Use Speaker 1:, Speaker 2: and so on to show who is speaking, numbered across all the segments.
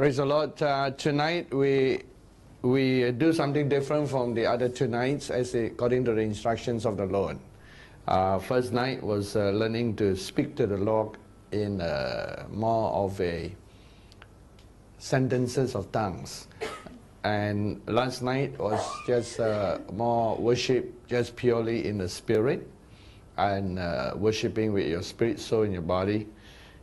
Speaker 1: Praise the Lord. Uh, tonight we we do something different from the other two nights as according to the instructions of the Lord. Uh, first night was uh, learning to speak to the Lord in uh, more of a sentences of tongues. And last night was just uh, more worship, just purely in the spirit and uh, worshiping with your spirit, soul, and your body.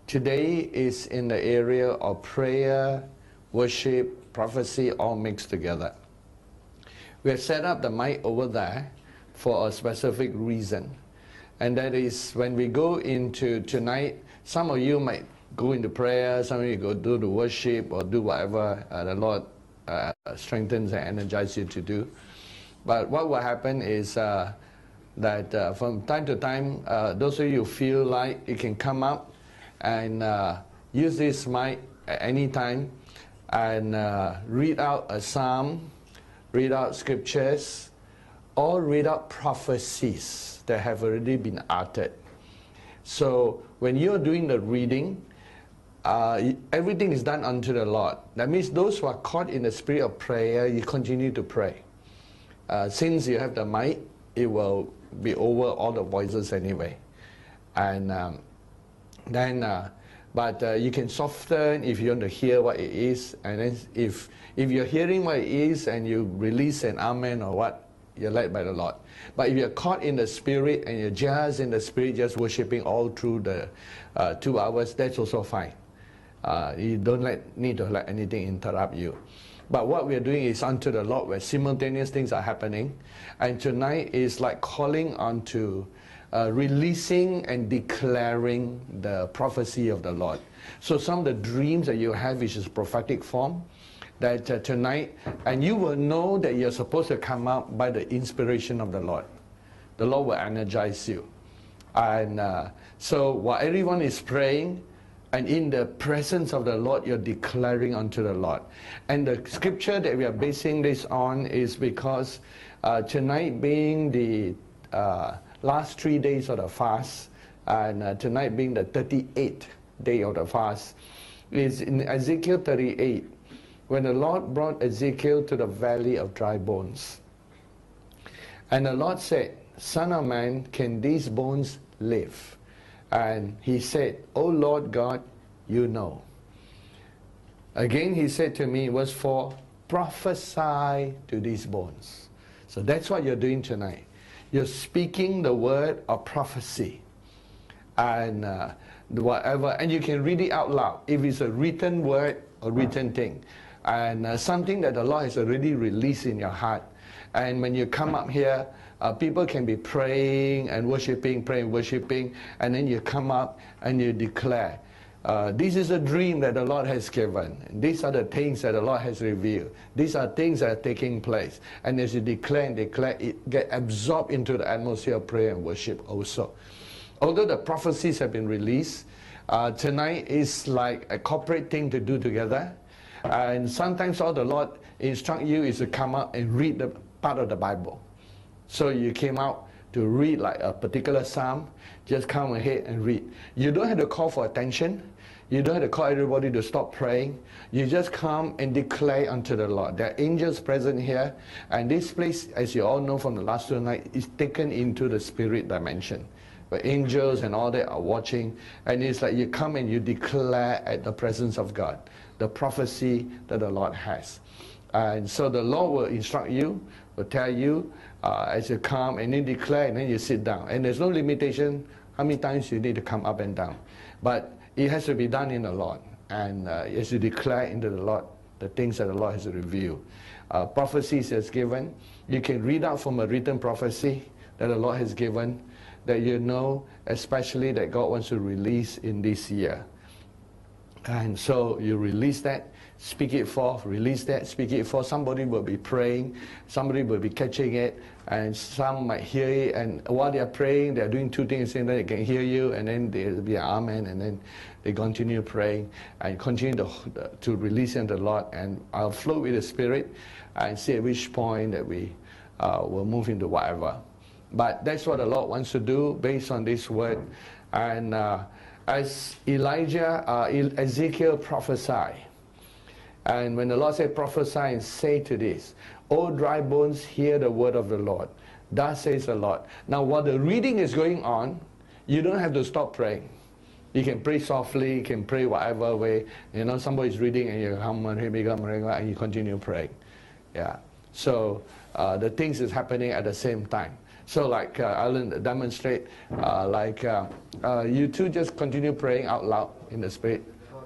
Speaker 1: Today is in the area of prayer, worship, prophecy, all mixed together. We have set up the mic over there for a specific reason. And that is when we go into tonight, some of you might go into prayer, some of you go do the worship or do whatever uh, the Lord uh, strengthens and energizes you to do. But what will happen is uh, that uh, from time to time, uh, those of you feel like you can come up and uh, use this mic at any time and uh, read out a psalm, read out scriptures, or read out prophecies that have already been uttered. So when you're doing the reading, uh, everything is done unto the Lord. That means those who are caught in the spirit of prayer, you continue to pray. Uh, since you have the mic, it will be over all the voices anyway. And um, then, uh, but uh, you can soften if you want to hear what it is. And then if, if you're hearing what it is and you release an amen or what, you're led by the Lord. But if you're caught in the spirit and you're just in the spirit, just worshiping all through the uh, two hours, that's also fine. Uh, you don't let, need to let anything interrupt you. But what we're doing is unto the Lord, where simultaneous things are happening. And tonight is like calling onto uh, releasing and declaring the prophecy of the Lord. So some of the dreams that you have, which is prophetic form, that uh, tonight, and you will know that you're supposed to come out by the inspiration of the Lord. The Lord will energize you. And uh, so while everyone is praying, and in the presence of the Lord, you're declaring unto the Lord. And the scripture that we are basing this on is because uh, tonight being the uh, last three days of the fast, and uh, tonight being the 38th day of the fast, is in Ezekiel 38, when the Lord brought Ezekiel to the valley of dry bones. And the Lord said, Son of man, can these bones live? And he said, O Lord God, you know. Again, he said to me, It was for prophesy to these bones. So that's what you're doing tonight. You're speaking the word of prophecy. And uh, whatever, and you can read it out loud if it's a written word or written thing. And uh, something that the Lord has already released in your heart. And when you come up here, uh, people can be praying and worshiping, praying, worshiping, and then you come up and you declare. Uh, this is a dream that the Lord has given. These are the things that the Lord has revealed. These are things that are taking place. And as you declare and declare, it get absorbed into the atmosphere of prayer and worship also. Although the prophecies have been released, uh, tonight is like a corporate thing to do together. and sometimes all the Lord instruct you is to come out and read the part of the Bible. So you came out to read like a particular psalm, just come ahead and read. You don't have to call for attention. You don't have to call everybody to stop praying. You just come and declare unto the Lord. There are angels present here, and this place, as you all know from the last two nights, is taken into the spirit dimension. Where angels and all that are watching, and it's like you come and you declare at the presence of God the prophecy that the Lord has. And so the Lord will instruct you, will tell you uh, as you come and then declare and then you sit down. And there's no limitation how many times you need to come up and down. But it has to be done in the Lord. And uh, as you declare into the Lord the things that the Lord has revealed. Uh, prophecies has given. You can read out from a written prophecy that the Lord has given that you know, especially that God wants to release in this year. And so you release that speak it forth, release that, speak it forth. Somebody will be praying, somebody will be catching it, and some might hear it. And while they are praying, they are doing two things, and then they can hear you, and then there'll be an amen, and then they continue praying and continue to, to release into the Lord. And I'll flow with the Spirit and see at which point that we uh, will move into whatever. But that's what the Lord wants to do based on this word. And uh, as Elijah, uh, Ezekiel prophesied, And when the Lord said, prophesy and say to this, O dry bones, hear the word of the Lord. Thus says the Lord. Now, while the reading is going on, you don't have to stop praying. You can pray softly, you can pray whatever way. You know, somebody's reading and you come and you continue praying. Yeah. So uh, the things is happening at the same time. So like uh, Alan demonstrate, uh, like uh, uh, you two just continue praying out loud in the spirit.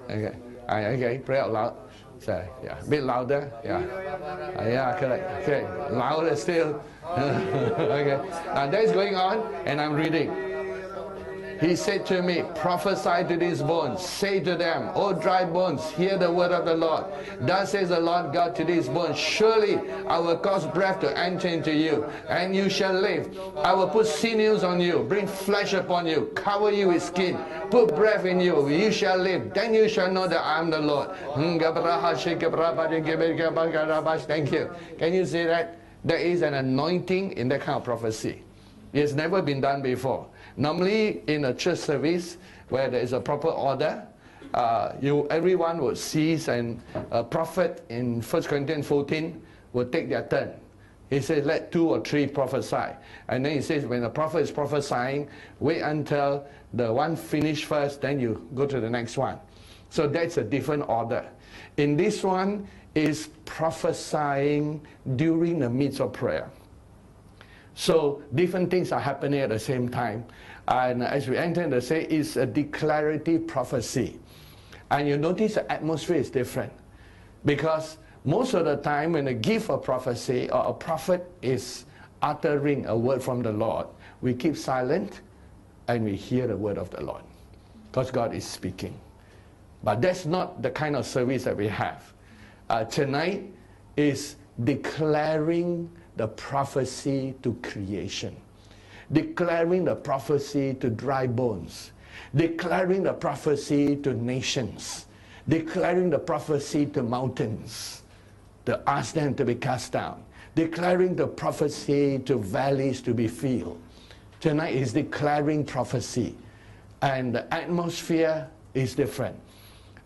Speaker 1: Okay, okay, pray out loud. So yeah, a bit louder. Yeah, uh, yeah, correct. Okay, louder still. okay, now that's going on, and I'm reading. He said to me, Prophesy to these bones, say to them, O dry bones, hear the word of the Lord. Thus says the Lord God to these bones, Surely I will cause breath to enter into you, and you shall live. I will put sinews on you, bring flesh upon you, cover you with skin, put breath in you, you shall live. Then you shall know that I am the Lord. Hmm, thank you. Can you see that? There is an anointing in that kind of prophecy. It's never been done before. Normally, in a church service where there is a proper order, uh, you everyone would cease and a prophet in 1 Corinthians 14 will take their turn. He says, let two or three prophesy. And then he says, when the prophet is prophesying, wait until the one finish first, then you go to the next one. So that's a different order. In this one is prophesying during the midst of prayer. So different things are happening at the same time. And as we enter the say, it's a declarative prophecy. And you notice the atmosphere is different. Because most of the time when a gift of prophecy or a prophet is uttering a word from the Lord, we keep silent and we hear the word of the Lord. Because God is speaking. But that's not the kind of service that we have. Uh, tonight is declaring the prophecy to creation, declaring the prophecy to dry bones, declaring the prophecy to nations, declaring the prophecy to mountains, to ask them to be cast down, declaring the prophecy to valleys to be filled. Tonight is declaring prophecy, and the atmosphere is different.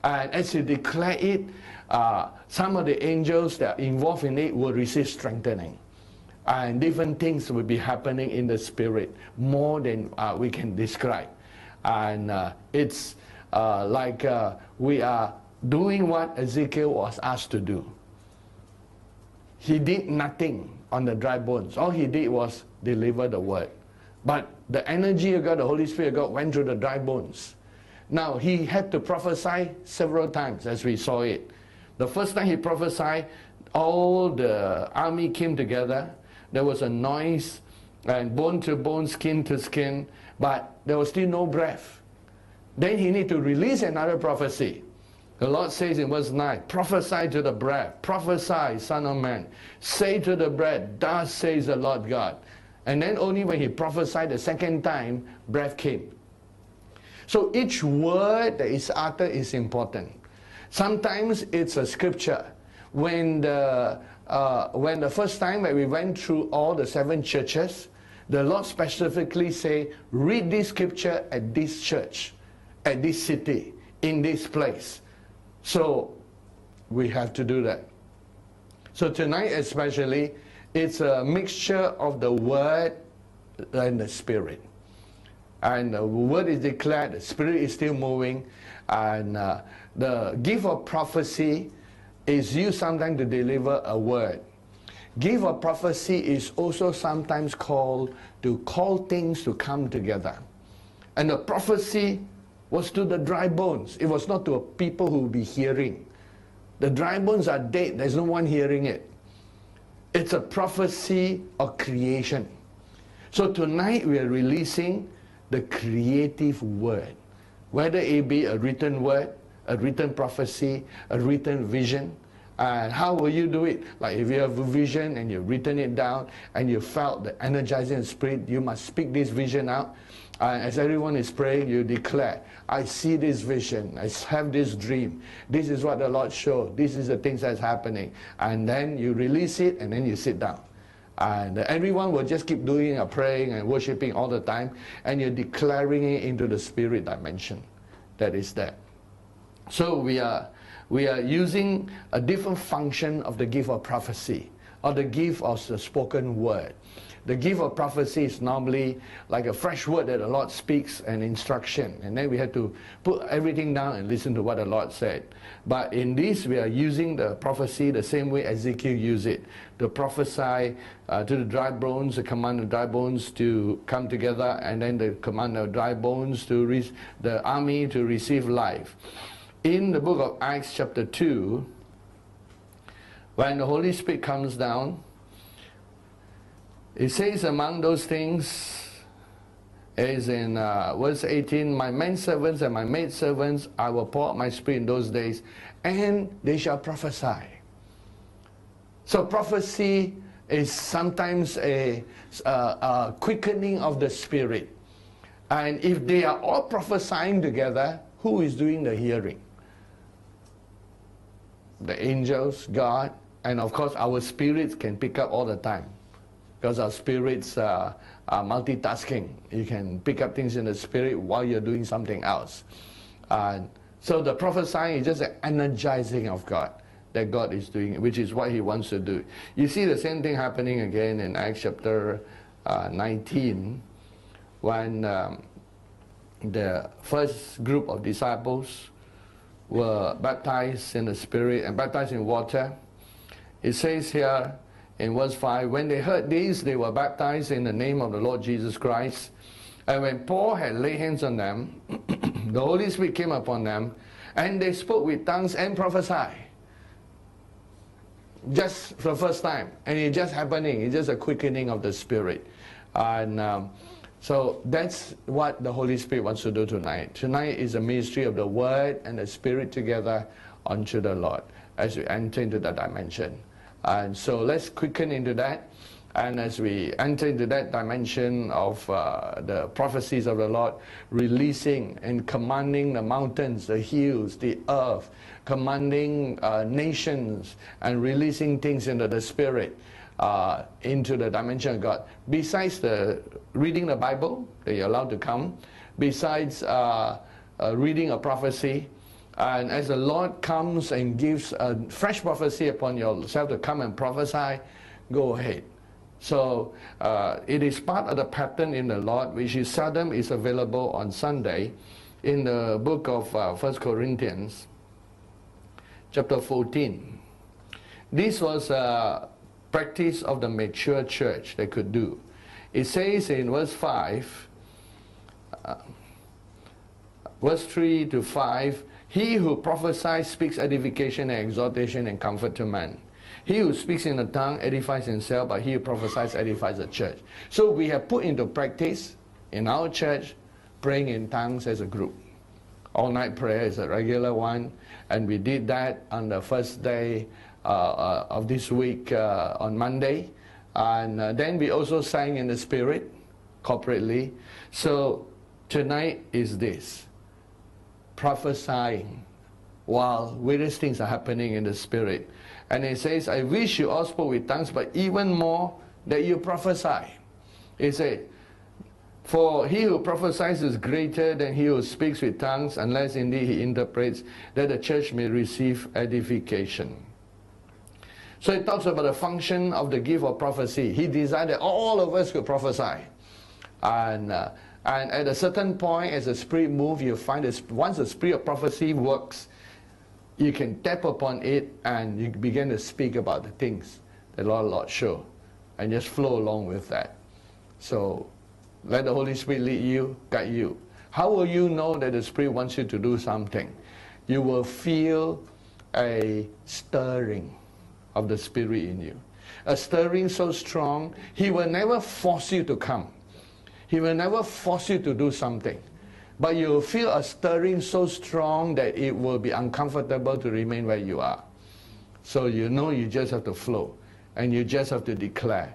Speaker 1: And as you declare it, uh, some of the angels that are involved in it will receive strengthening and different things will be happening in the spirit more than uh, we can describe. And uh, it's uh, like uh, we are doing what Ezekiel was asked to do. He did nothing on the dry bones. All he did was deliver the word. But the energy of God, the Holy Spirit of God, went through the dry bones. Now, he had to prophesy several times as we saw it. The first time he prophesied, all the army came together there was a noise and uh, bone to bone, skin to skin, but there was still no breath. Then he need to release another prophecy. The Lord says in verse 9, prophesy to the breath, prophesy, son of man, say to the breath, thus says the Lord God. And then only when he prophesied the second time, breath came. So each word that is uttered is important. Sometimes it's a scripture. When the uh, when the first time that we went through all the seven churches, the Lord specifically say, read this scripture at this church, at this city, in this place. So we have to do that. So tonight especially, it's a mixture of the word and the spirit. And the word is declared, the spirit is still moving, and uh, the gift of prophecy is used sometimes to deliver a word. Give a prophecy is also sometimes called to call things to come together. And the prophecy was to the dry bones. It was not to people who will be hearing. The dry bones are dead. There's no one hearing it. It's a prophecy of creation. So tonight we are releasing the creative word. Whether it be a written word, a written prophecy, a written vision. And how will you do it? Like if you have a vision and you've written it down and you felt the energizing spirit, you must speak this vision out. And as everyone is praying, you declare, I see this vision, I have this dream. This is what the Lord showed. This is the things that's happening. And then you release it and then you sit down. And everyone will just keep doing a praying and worshiping all the time. And you're declaring it into the spirit dimension that is there. So we are, we are using a different function of the gift of prophecy or the gift of the spoken word. The gift of prophecy is normally like a fresh word that the Lord speaks and instruction. And then we have to put everything down and listen to what the Lord said. But in this, we are using the prophecy the same way Ezekiel used it to prophesy uh, to the dry bones, the command of dry bones to come together, and then the command of dry bones to the army to receive life. In the book of Acts, chapter 2, when the Holy Spirit comes down, it says among those things is in uh, verse 18, My men servants and my maid servants, I will pour out my spirit in those days, and they shall prophesy. So prophecy is sometimes a, a, a quickening of the spirit. And if they are all prophesying together, who is doing the hearing? The angels, God, and of course our spirits can pick up all the time because our spirits uh, are multitasking. You can pick up things in the spirit while you're doing something else. Uh, so the prophesying is just an energizing of God that God is doing, which is what He wants to do. You see the same thing happening again in Acts chapter uh, 19 when um, the first group of disciples were baptized in the Spirit and baptized in water. It says here, in verse 5 When they heard this, they were baptized in the name of the Lord Jesus Christ. And when Paul had laid hands on them, the Holy Spirit came upon them, and they spoke with tongues and prophesied. Just for the first time. And it's just happening. It's just a quickening of the Spirit. And um, so that's what the Holy Spirit wants to do tonight. Tonight is a ministry of the Word and the Spirit together unto the Lord as we enter into that dimension. And so let's quicken into that. And as we enter into that dimension of uh, the prophecies of the Lord, releasing and commanding the mountains, the hills, the earth, commanding uh, nations, and releasing things into the Spirit, uh, into the dimension of God. Besides the reading the Bible that you're allowed to come, besides uh, uh, reading a prophecy, and as the Lord comes and gives a fresh prophecy upon yourself to come and prophesy, go ahead. So uh, it is part of the pattern in the Lord, which is seldom is available on Sunday, in the book of uh, 1 Corinthians, chapter 14. This was a practice of the mature church they could do. It says in verse 5, uh, verse 3 to 5, he who prophesies speaks edification and exhortation and comfort to man. He who speaks in a tongue edifies himself, but he who prophesies edifies the church. So we have put into practice in our church praying in tongues as a group. All night prayer is a regular one, and we did that on the first day of this week uh, on Monday. And uh, then we also sang in the Spirit corporately. So tonight is this prophesying while various things are happening in the spirit. And it says, I wish you all spoke with tongues, but even more that you prophesy. He said, For he who prophesies is greater than he who speaks with tongues, unless indeed he interprets, that the church may receive edification. So it talks about the function of the gift of prophecy. He desired that all of us could prophesy. And uh, and at a certain point, as the Spirit moves, you find that once the Spirit of prophecy works, you can tap upon it and you begin to speak about the things that Lord Lord show and just flow along with that. So let the Holy Spirit lead you, guide you. How will you know that the Spirit wants you to do something? You will feel a stirring of the Spirit in you. A stirring so strong, He will never force you to come. He will never force you to do something. But you'll feel a stirring so strong that it will be uncomfortable to remain where you are. So you know you just have to flow. And you just have to declare.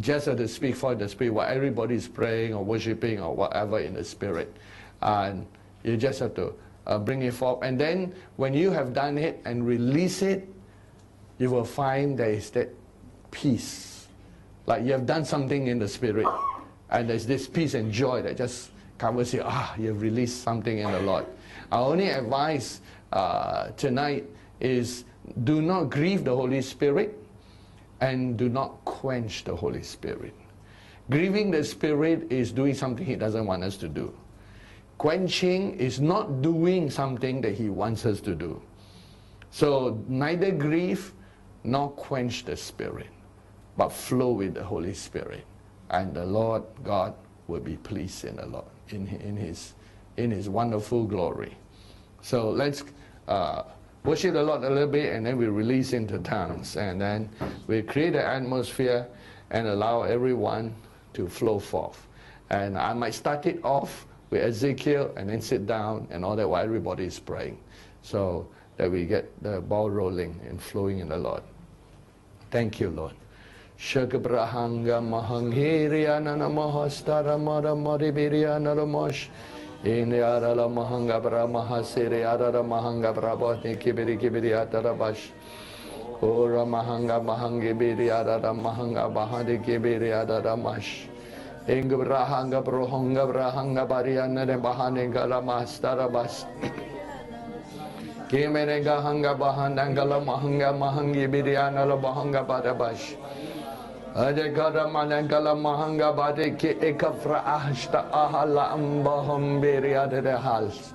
Speaker 1: Just have to speak for the Spirit while everybody is praying or worshiping or whatever in the Spirit. And you just have to uh, bring it forth. And then when you have done it and release it, you will find there is that peace. Like you have done something in the Spirit and there's this peace and joy that just covers you. ah, you've released something in the Lord. Our only advice uh, tonight is do not grieve the Holy Spirit and do not quench the Holy Spirit. Grieving the Spirit is doing something He doesn't want us to do. Quenching is not doing something that He wants us to do. So neither grieve nor quench the Spirit, but flow with the Holy Spirit. And the Lord God will be pleased in the Lord, in, in, his, in his wonderful glory. So let's uh, worship the Lord a little bit and then we release into tongues. And then we create an atmosphere and allow everyone to flow forth. And I might start it off with Ezekiel and then sit down and all that while everybody is praying. So that we get the ball rolling and flowing in the Lord. Thank you, Lord. Shakabrahanga Mahangiriana Mahastara Mara Maribiriana Ramosh. Inyara la Mahanga Brahma Siri Arara Mahanga Brabati Kibiri Kibiri Atarabash. Ora Mahanga Mahangi Biri Arara Mahanga Bahadi Kibiri Arara Mash. Inga Brahanga Brohanga Brahanga Bariana Bahane Galamastarabash. Kemenega hanga bahan angala mahanga mahangi biriana la bahanga bada bash. Aja kada manangala mahanga bade ke ekafra ahsta ahala ambaham biriade de hals.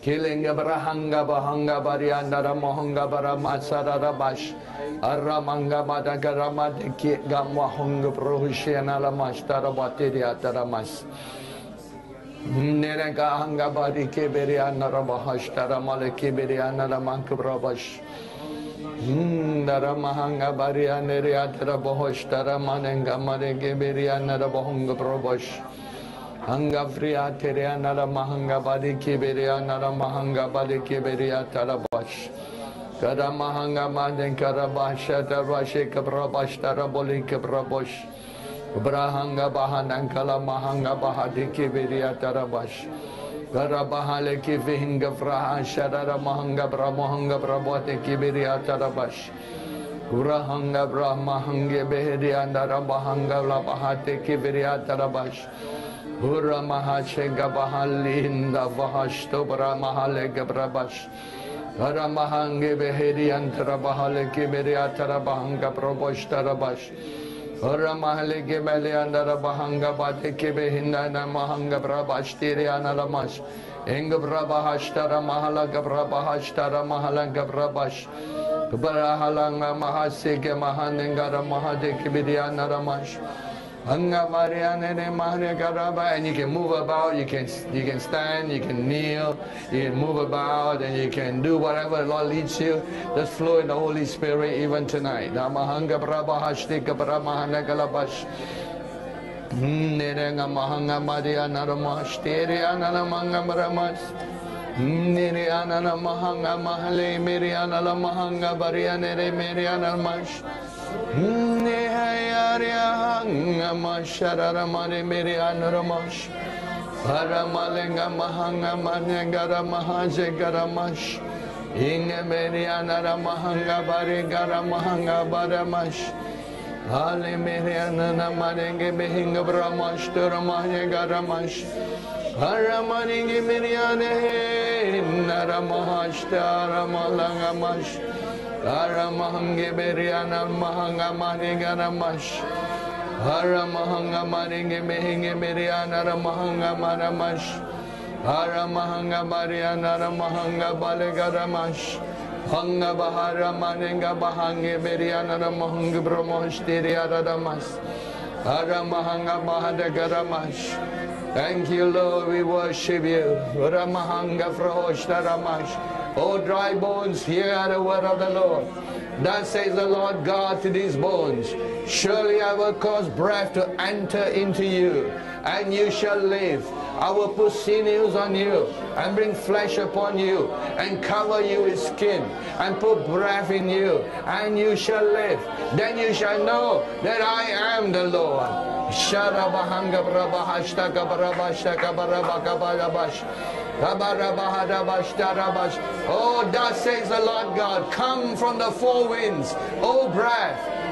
Speaker 1: Kelinga brahanga bahanga bari andara mahanga bara masara da bash. Arra manga bada garama de ke gamwa hunga prohushena la mashtara bate mas. Nerega angabari keberiana rabahashtara male keberiana ramankabrabash. Naramahanga baria neriatra bohoshtara manenga marenge beriana rabohunga probosh. Hanga fria teriana ramahanga bari keberiana ramahanga bari keberiata rabosh. Karamahanga maden karabasha tarabashe kabrabash tarabolik kabrabosh. Brahanga Bahanankala Mahanga Bahadiki Viryatarabash. Garabahale Kivihinga Vraha Sharara Mahanga Brahmohanga Brahmate Kiviryatarabash. Urahanga Brahmahange Behriandara Bahanga Labahate Kiviryatarabash. Hura Mahashega Bahalinda Vahashto Brahmahale Gabrabash. Hara Mahange Behriantara Bahale Kiviryatara Bahanga Probosh Tarabash. Ora mahale gebele andara bahanga bate kebe hindana mahanga brabashtere analamash. Enga brabahashtara mahala gabrabahashtara mahala gabrabash. Barahalanga mahasege mahanengara mahade kibiriana ramash. And you can move about, you can you can stand, you can kneel, you can move about, and you can do whatever the Lord leads you. Just flow in the Holy Spirit even tonight. Namahanga Niri anana mahanga mahle miri anala mahanga bariya nere miri anal mash. Nihayarya hanga masharara mari miri anara mash. Paramalenga mahanga mahangara mahaje gara mash. Inge miri anara mahanga bari gara mahanga bara mash. Hale mehriyana namarenge behinga brahmash turamahya garamash Haramarenge mehriyane he naramahash taramalangamash Haramahange mehriyana mahanga mahrenga ramash Haramahanga marenge mehenge mehriyana ramahanga maramash Haramahanga mariyana ramahanga balega ramash Hanga bahara maninga bahange beriana mahanga brahmashtiri aradamas. Hara mahanga bahadagara mash. Thank you, Lord. We worship you. Ramahanga Frahoshtharamash. O dry bones, hear the word of the Lord. Thus says the Lord God to these bones, Surely I will cause breath to enter into you, and you shall live. I will put sinews on you, and bring flesh upon you, and cover you with skin, and put breath in you, and you shall live. Then you shall know that I am the Lord. Oh, thus says the Lord God, come from the four winds, O breath,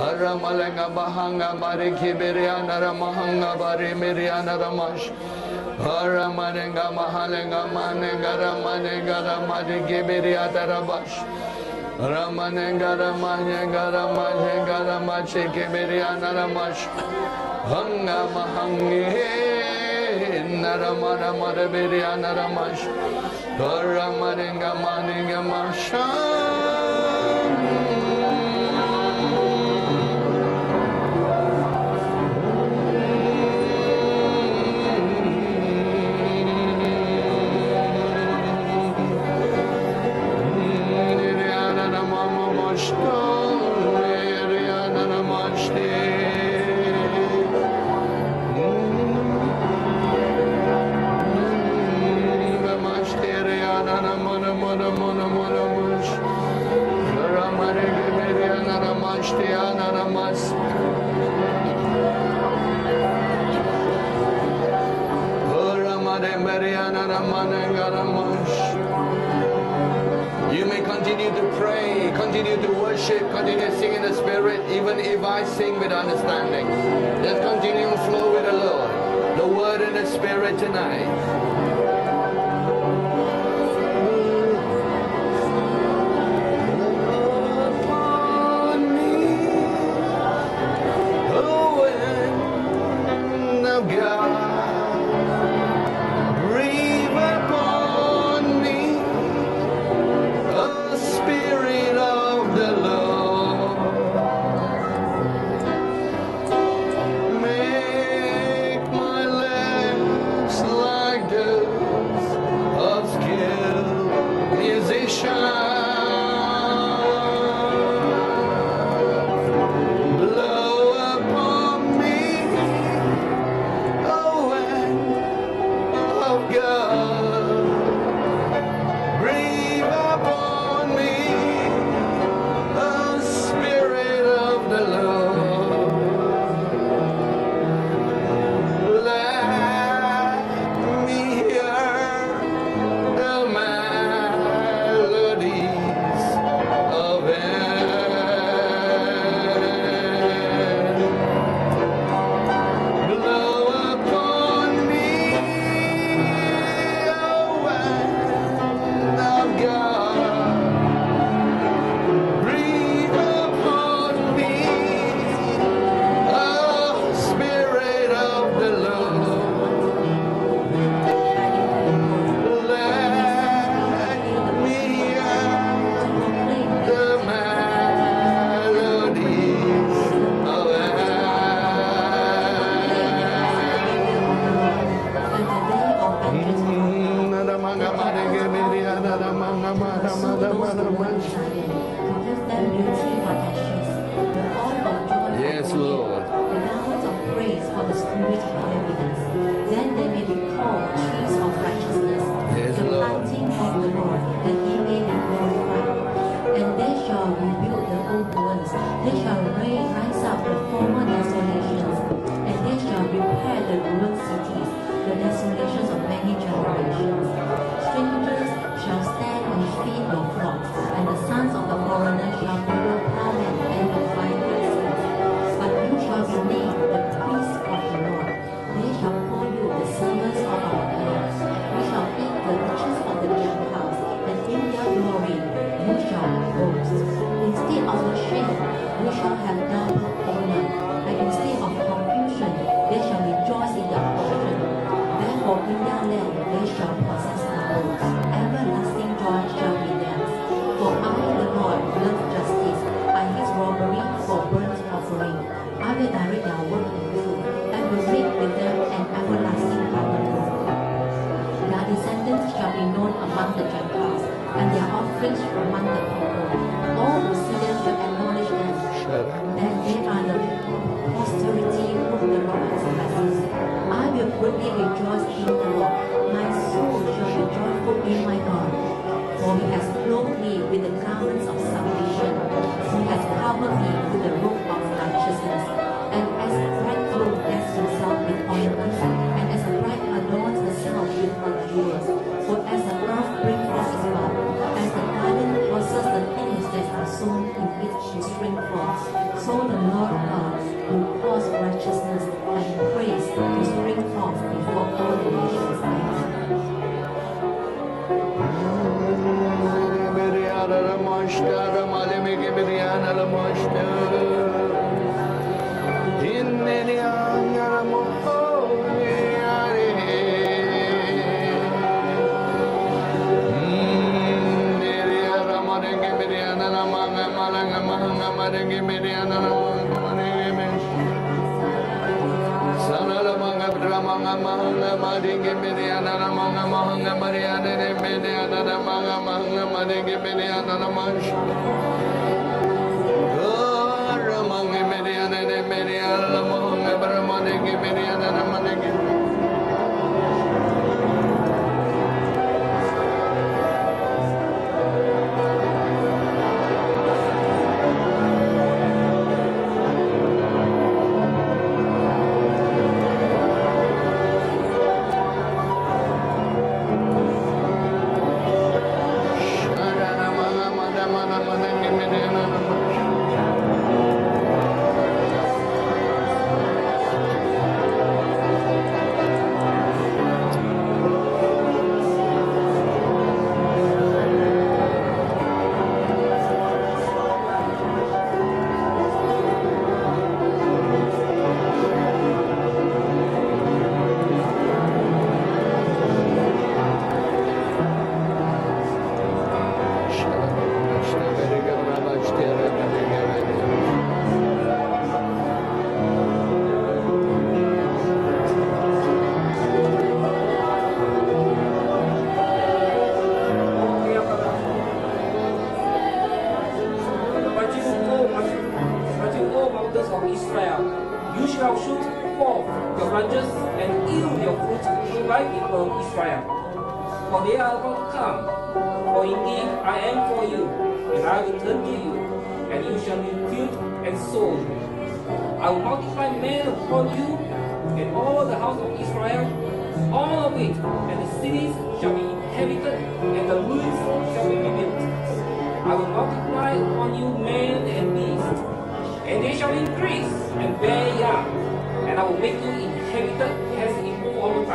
Speaker 1: Aramalenga Bahanga Mari Kiberia Naramahanga Bari Meria Naramash Haramarenga Mahalenga Manenga Ramanenga Ramadi Gibiri Atarabash Ramanenga Ramanenga Ramanenga Ramachi Gibiri Anaramash Hanga Mahangi Naramara Marabiri Anaramash Haramarenga Manenga Mashan pray, continue to worship, continue to sing in the Spirit, even if I sing with understanding. Just continue to flow with the Lord, the Word and the Spirit tonight.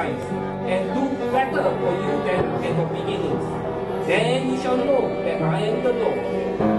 Speaker 2: Christ and
Speaker 3: do better for you than at the beginning. Then you shall know that I am the Lord.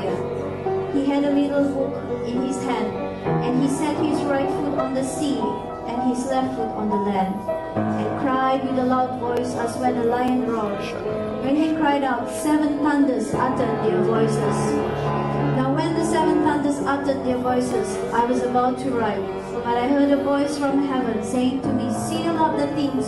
Speaker 4: Fire. He had a little book in his hand, and he set his right foot on the sea, and his left foot on the land, and cried with a loud voice as when a lion roars. When he cried out, seven thunders uttered their voices. Now when the seven thunders uttered their voices, I was about to write, but I heard a voice from heaven saying to me, Seal up the things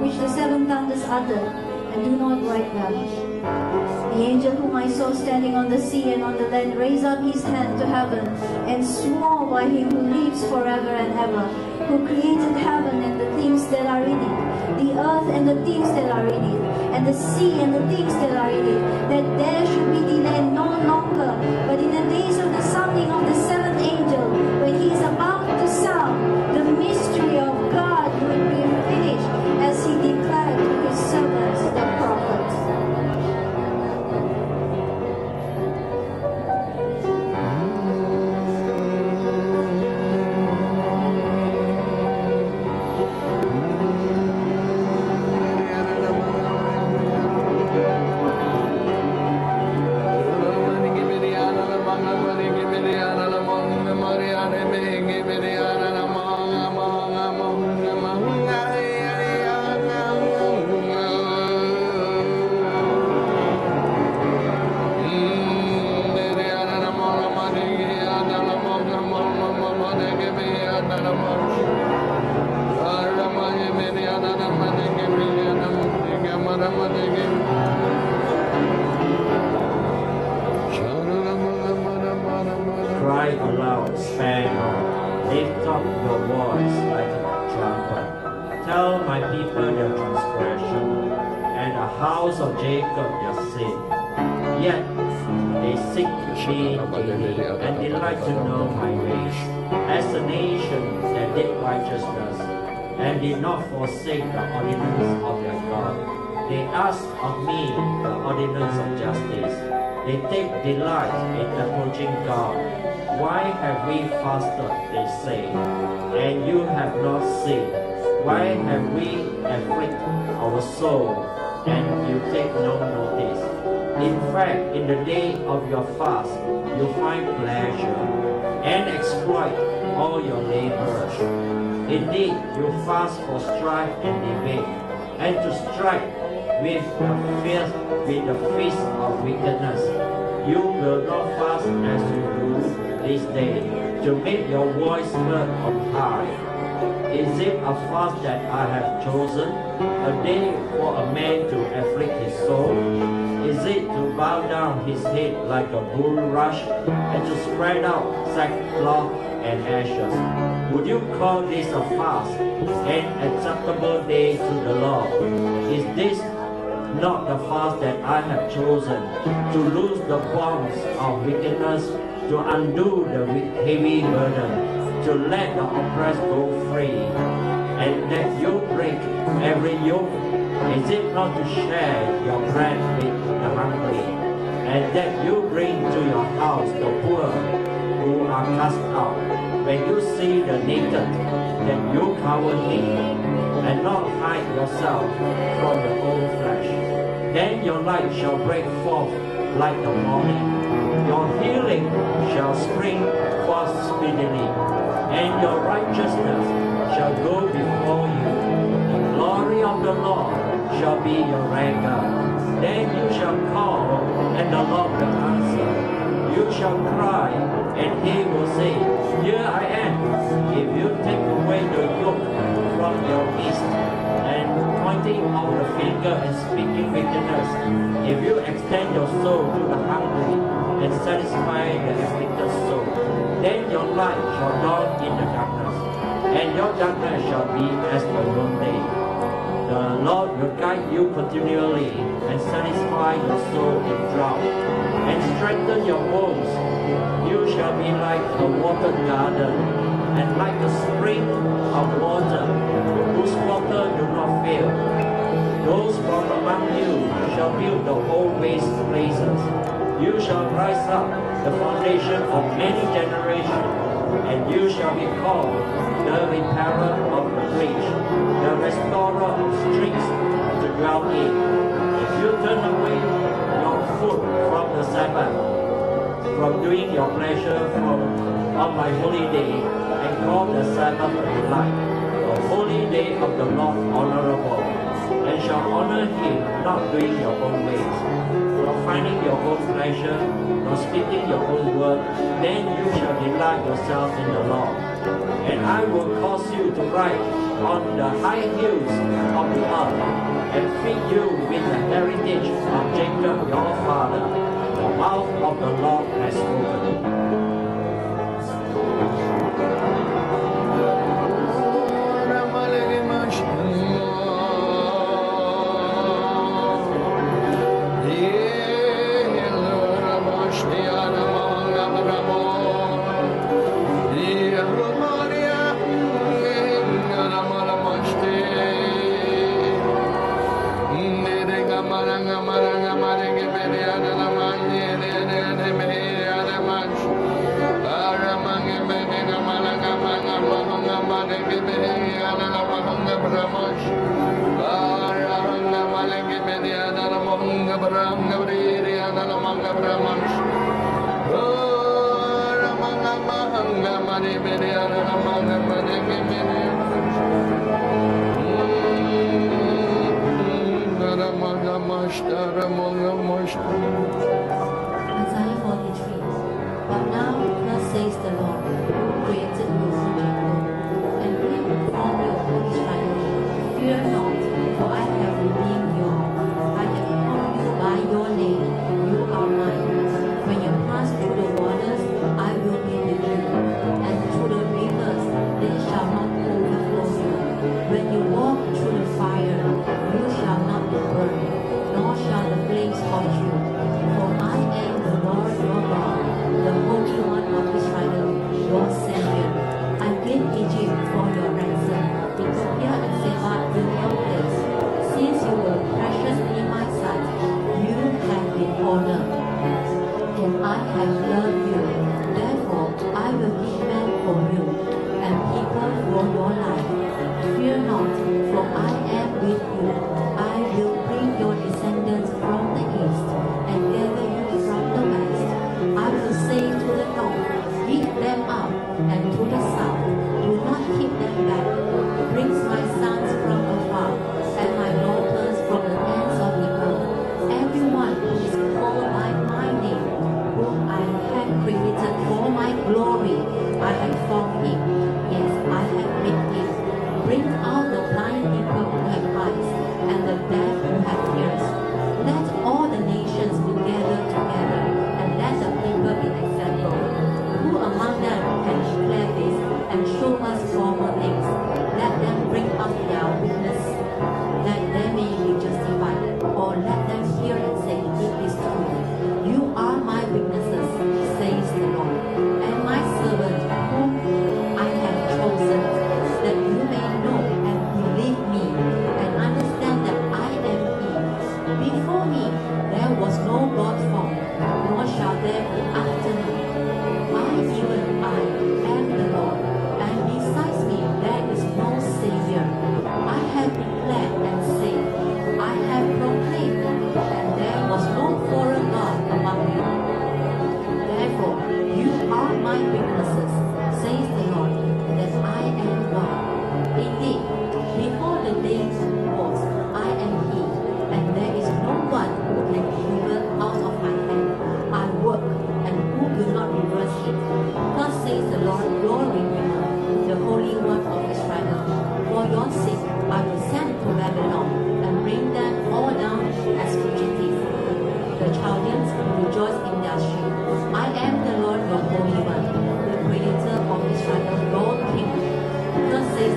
Speaker 4: which the seven thunders uttered, and do not write them. The angel whom I saw standing on the sea and on the land raised up his hand to heaven and swore by him who lives forever and ever, who created heaven and the things that are in it, the earth and the things that are in it, and the sea and the things that are in it, that there should be delay
Speaker 5: Indeed, you fast for strife and debate, and to strike with the fist, with the fist of wickedness. You will not fast as you do this day, to make your voice heard on high. Is it a fast that I have chosen, a day for a man to afflict his soul? Is it to bow down his head like a bulrush, and to spread out sackcloth and ashes? Would you call this a fast, an acceptable day to the Lord? Is this not the fast that I have chosen, to loose the bonds of wickedness, to undo the heavy burden, to let the oppressed go free, and that you break every yoke? Is it not to share your bread with the hungry, and that you bring to your house the poor who are cast out? When you see the naked, then you cover him, and not hide yourself from the old flesh. Then your light shall break forth like the morning. Your healing shall spring forth speedily, and your righteousness shall go before you. The glory of the Lord shall be your anchor. Then you shall call, and the Lord will answer. You shall cry, and he will say, Here I am. If you take away the yoke from your midst, and pointing out the finger and speaking wickedness, if you extend your soul to the hungry and satisfy the afflicted soul, then your light shall dawn in the darkness, and your darkness shall be as the noonday. The Lord will guide you continually and satisfy your soul in drought and strengthen your bones. You shall be like a watered garden and like a spring of water whose water do not fail. Those from among you shall build the old waste places. You shall rise up the foundation of many generations, and you shall be called the repairer of the breach, the restorer of streets to dwell in. If you turn away your foot from the Sabbath, from doing your pleasure from on my holy day, and call the Sabbath a delight, the holy day of the Lord honorable, and shall honor him, not doing your own ways, finding your own pleasure, nor speaking your own word, then you shall delight yourself in the Lord. And I will cause you to ride on the high hills of the earth, and feed you with the heritage of Jacob your father. The mouth of the Lord has spoken.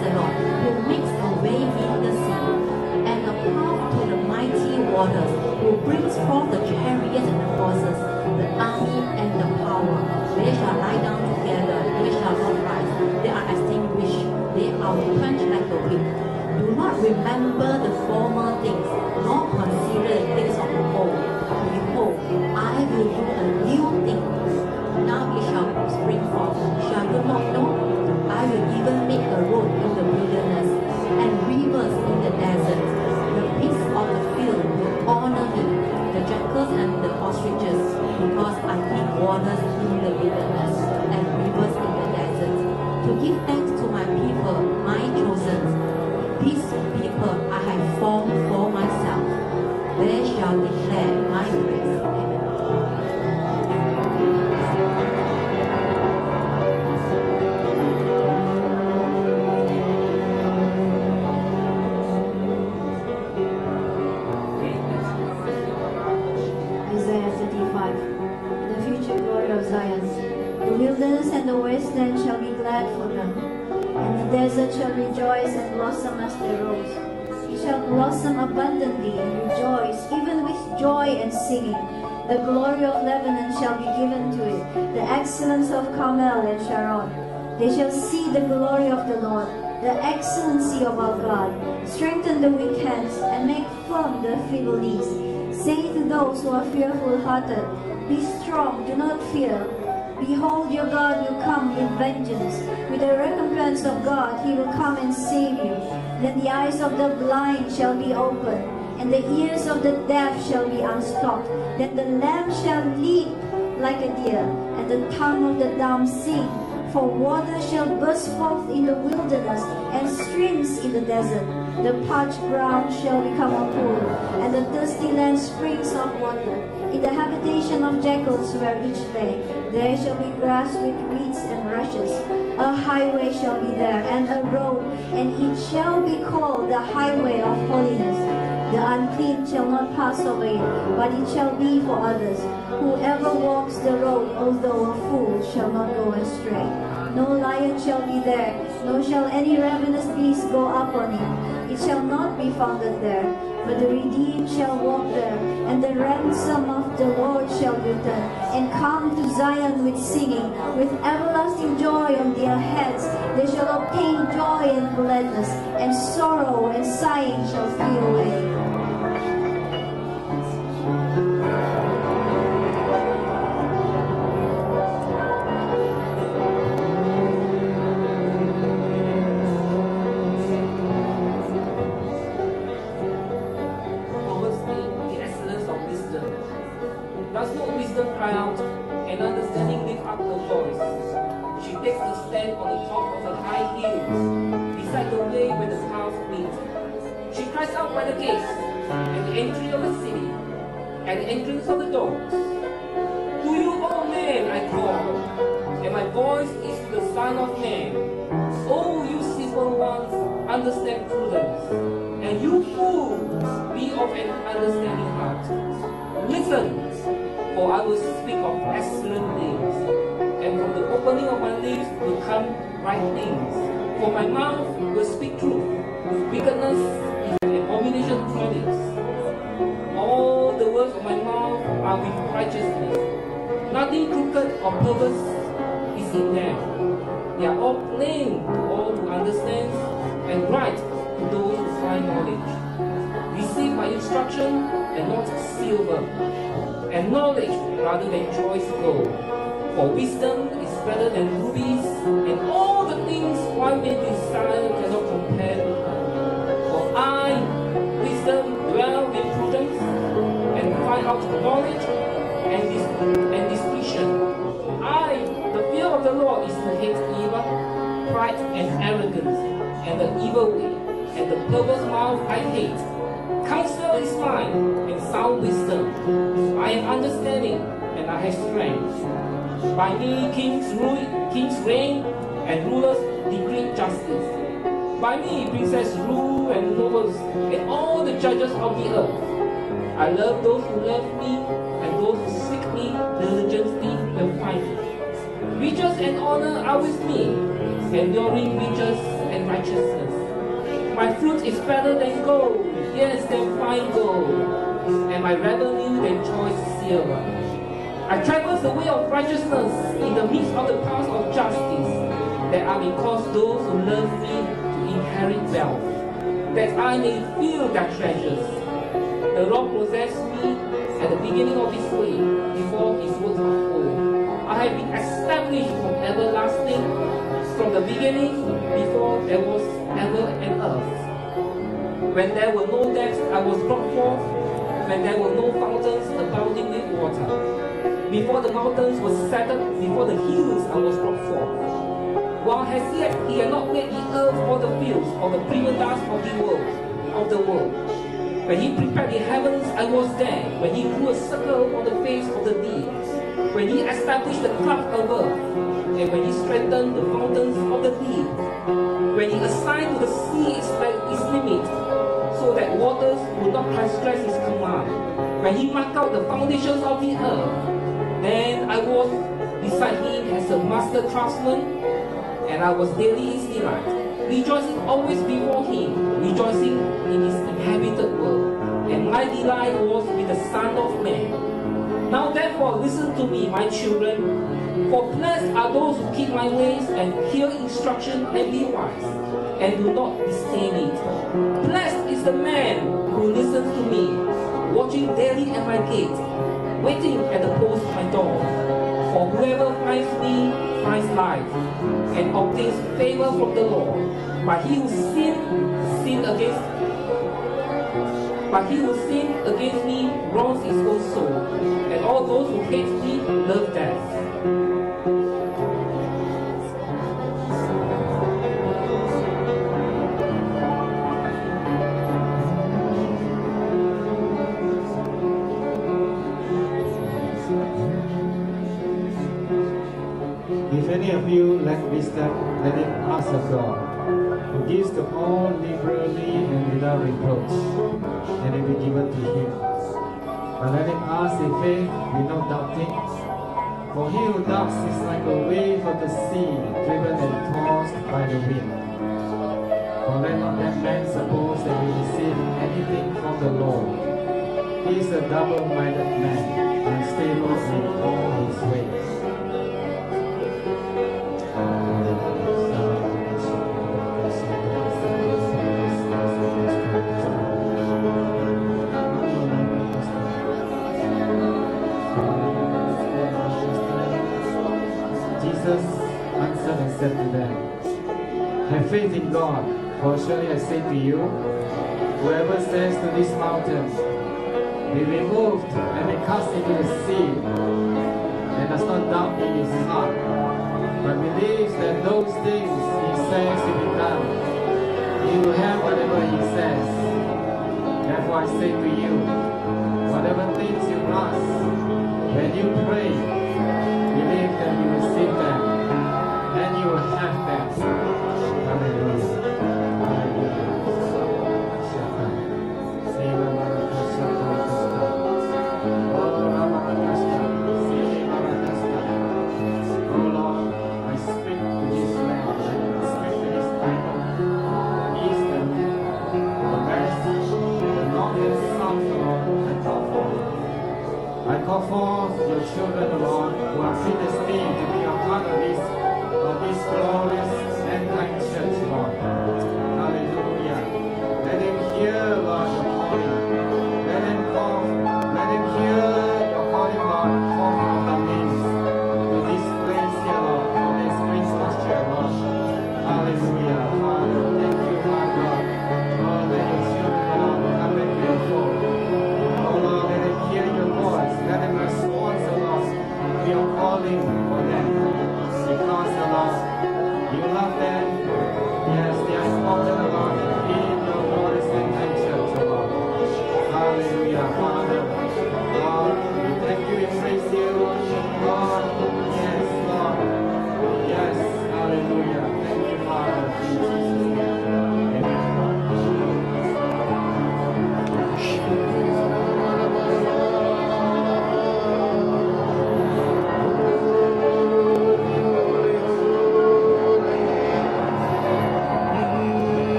Speaker 6: The Lord, who
Speaker 7: makes a way in the sea, and a path to the mighty waters, who brings forth the chariots and the horses, the army and the power. They shall lie down together, they shall not rise. They are extinguished, they are quenched like the wind. Do not remember the waters in the wilderness and rivers in the desert. To give thanks shall
Speaker 4: rejoice and blossom as the rose. It shall blossom abundantly and rejoice, even with joy and singing. The glory of Lebanon shall be given to it, the excellence of Carmel and Sharon. They shall see the glory of the Lord, the excellency of our God. Strengthen the weak hands and make firm the feeble knees. Say to those who are fearful hearted, Be strong, do not fear. Behold, your God will come with vengeance. With the recompense of God, he will come and save you. Then the eyes of the blind shall be opened, and the ears of the deaf shall be unstopped. Then the lamb shall leap like a deer, and the tongue of the dumb sing. For water shall burst forth in the wilderness, and streams in the desert. The parched ground shall become a pool, and the thirsty land springs of water. In the habitation of jackals where each lay, there shall be grass with reeds and rushes. A highway shall be there, and a road, and it shall be called the highway of holiness. The unclean shall not pass it, but it shall be for others. Whoever walks the road, although a fool, shall not go astray. No lion shall be there, nor shall any ravenous beast go up on it. It shall not be founded there, but the redeemed shall walk there, and the ransom of the Lord shall return, and come to Zion with singing, with everlasting joy on their heads. They shall obtain joy and gladness, and sorrow and sighing shall flee away.
Speaker 2: Out by the gates, at the entry of the city, at the entrance of the doors. To you, O man, I call, and my voice is to the Son of Man. O you simple ones, understand prudence, and you fools, be of an understanding heart. Listen, for I will speak of excellent things, and from the opening of my lips will come right things. For my mouth will speak truth. Wickedness my lips. All the words of my mouth are with righteousness. Nothing crooked or perverse is in them. They are all plain to all who understand, and right to those who find knowledge. Receive my instruction and not silver, and knowledge rather than choice gold. For wisdom is better than rubies, and all the things one may desire cannot find knowledge and, dis- and discretion. I, the fear of the Lord, is to hate evil, pride and arrogance, and the evil way, and the perverse mouth I hate. Counsel is mine, and sound wisdom. I am understanding, and I have strength. By me kings rule, kings reign, and rulers decree justice. By me princes rule and nobles, and all the judges of the earth. I love those who love me, and those who seek me diligently will find me. Riches and honor are with me, enduring riches and righteousness. My fruit is better than gold, yes, than fine gold, and my revenue than choice silver. I traverse the way of righteousness in the midst of the paths of justice, that I may cause those who love me to inherit wealth, that I may fill their treasures. The Lord possessed me at the beginning of his way, before his works of old. I have been established from everlasting, from the beginning, before there was ever an earth. When there were no depths, I was brought forth. When there were no fountains abounding with water. Before the mountains were settled, before the hills, I was brought forth. While has yet he had not made the earth or the fields or the prima dust of the world, of the world. When he prepared the heavens, I was there. When he drew a circle on the face of the deep. When he established the clouds above. And when he strengthened the fountains of the deep. When he assigned to the sea its, its limit, so that waters would not transgress his command. When he marked out the foundations of the earth, then I was beside him as a master craftsman, and I was daily his delight, rejoicing always before him, rejoicing in his inhabited world. And my delight was with the Son of Man. Now therefore listen to me, my children, for blessed are those who keep my ways and hear instruction and be wise, and do not disdain it. Blessed is the man who listens to me, watching daily at my gate, waiting at the post of my door. For whoever finds me finds life, and obtains favor from the Lord. But he who sin, sin against but he who sin against me wrongs his own soul, and all those who hate me love death.
Speaker 8: If any of you lack wisdom, let him ask of God, who gives to all liberally and without reproach, and it be given to him. But let him ask in faith without doubting, for he who doubts is like a wave of the sea, driven and tossed by the wind. For let not that man suppose that he receive anything from the Lord. He is a double-minded man, unstable in all his ways. To them, Have faith in God, for surely I say to you, whoever says to this mountain, Be removed and be cast into the sea, and does not doubt in his heart, but believes that those things he says will be done, he will have whatever he says. Therefore I say to you, whatever things you ask, when you pray, and you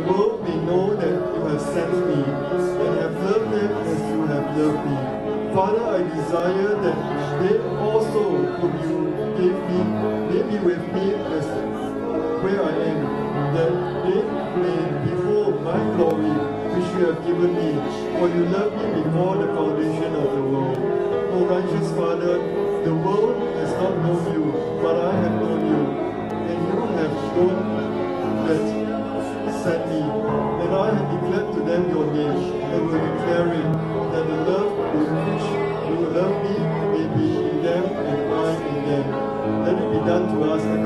Speaker 8: the
Speaker 9: world may know that you have sent me, and have loved them as you have loved me. Father, I desire that they also whom you gave me may be with me as where I am, that they may before my glory which you have given me, for you loved me before the foundation of the world. O righteous Father, the world has not known you, but I have known you, and you have shown that sadly that I have declared to them your name and were declaring that the love with which you love me may be in them and I in them. Let it be done to us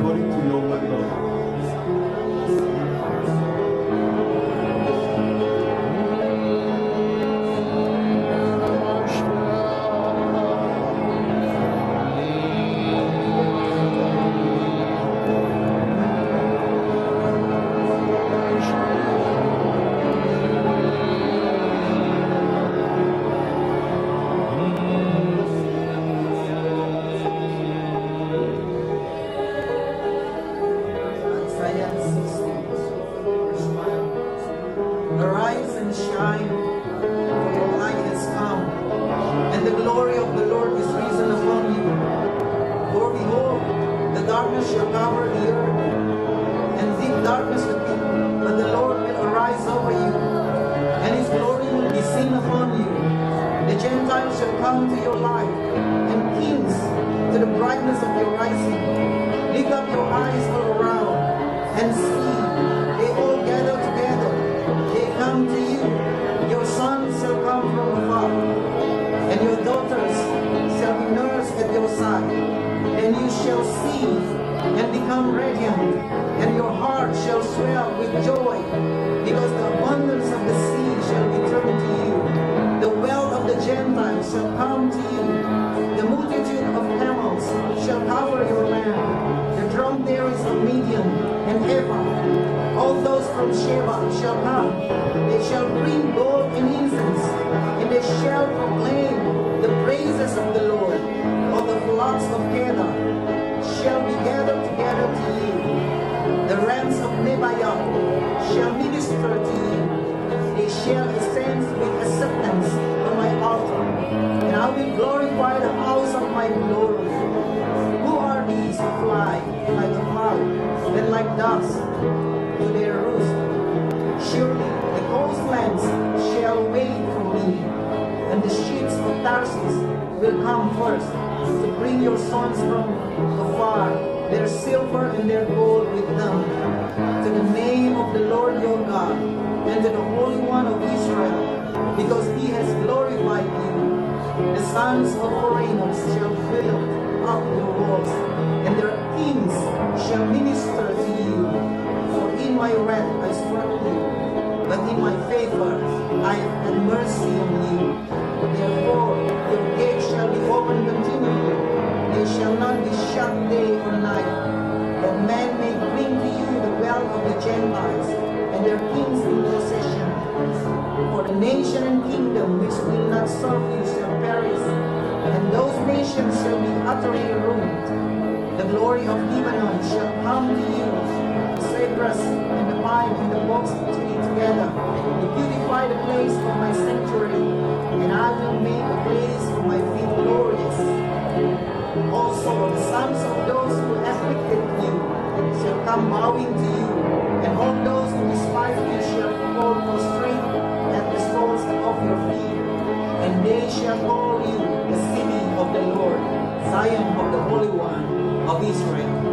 Speaker 10: Zion of the Holy One of Israel.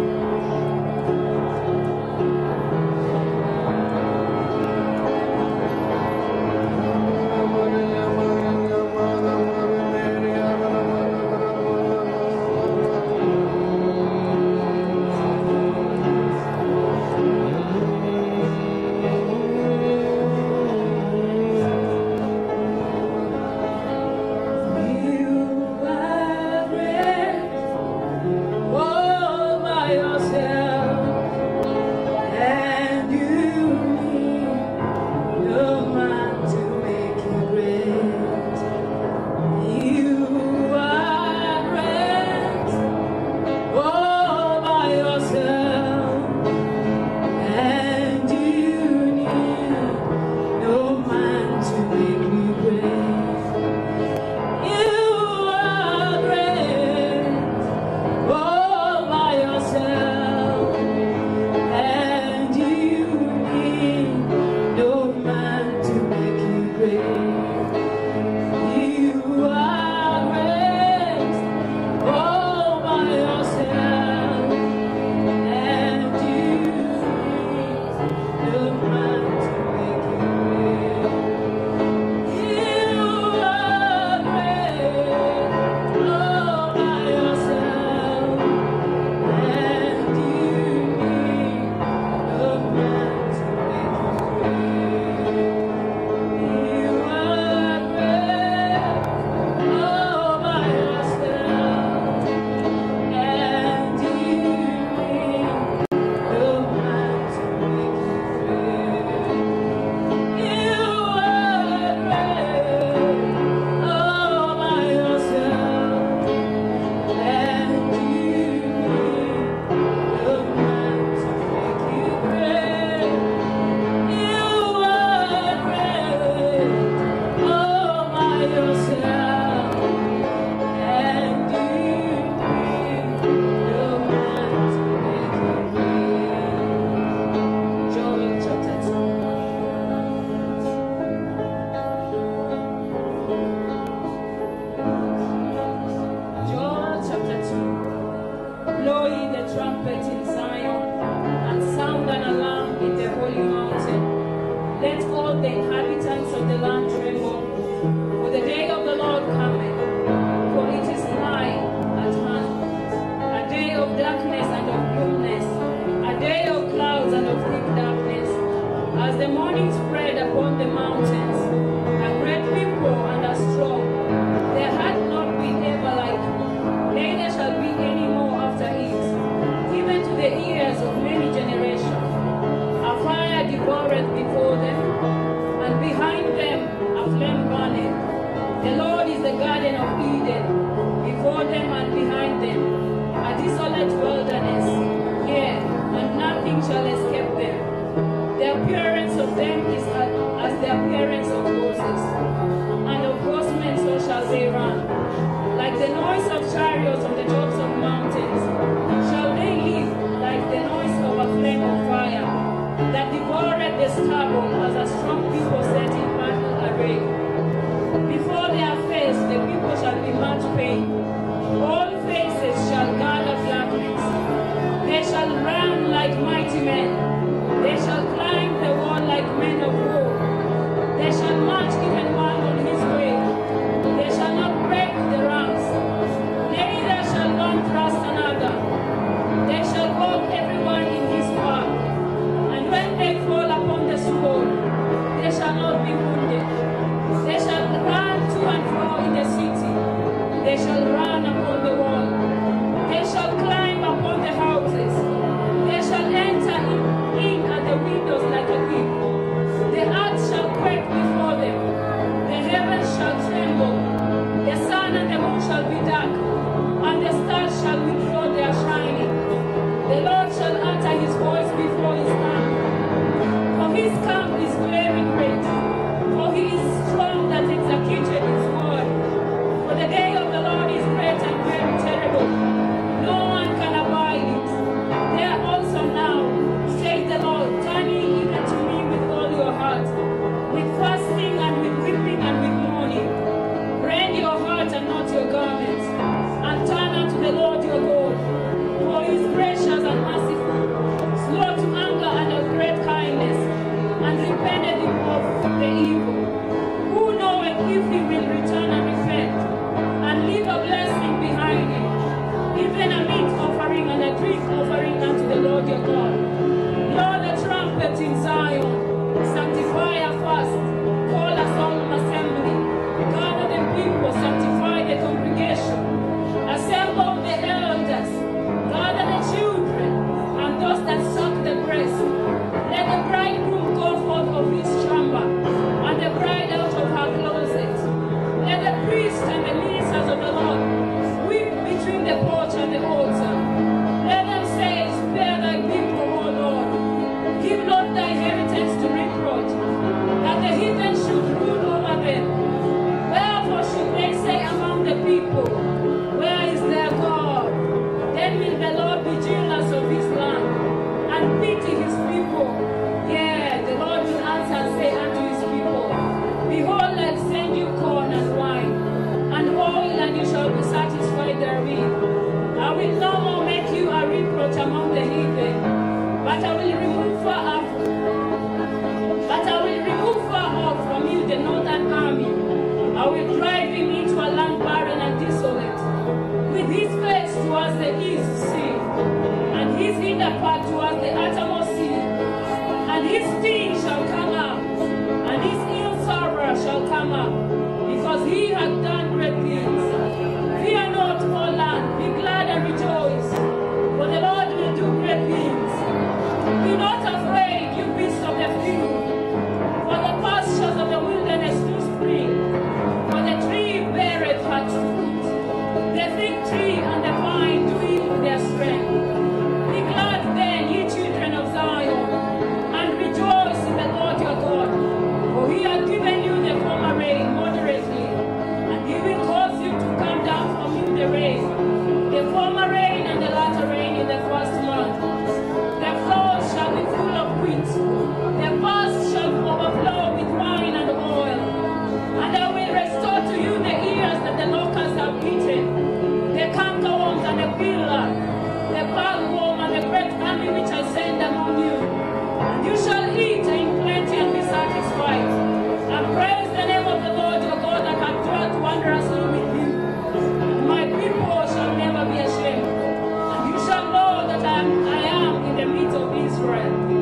Speaker 11: his
Speaker 6: friend.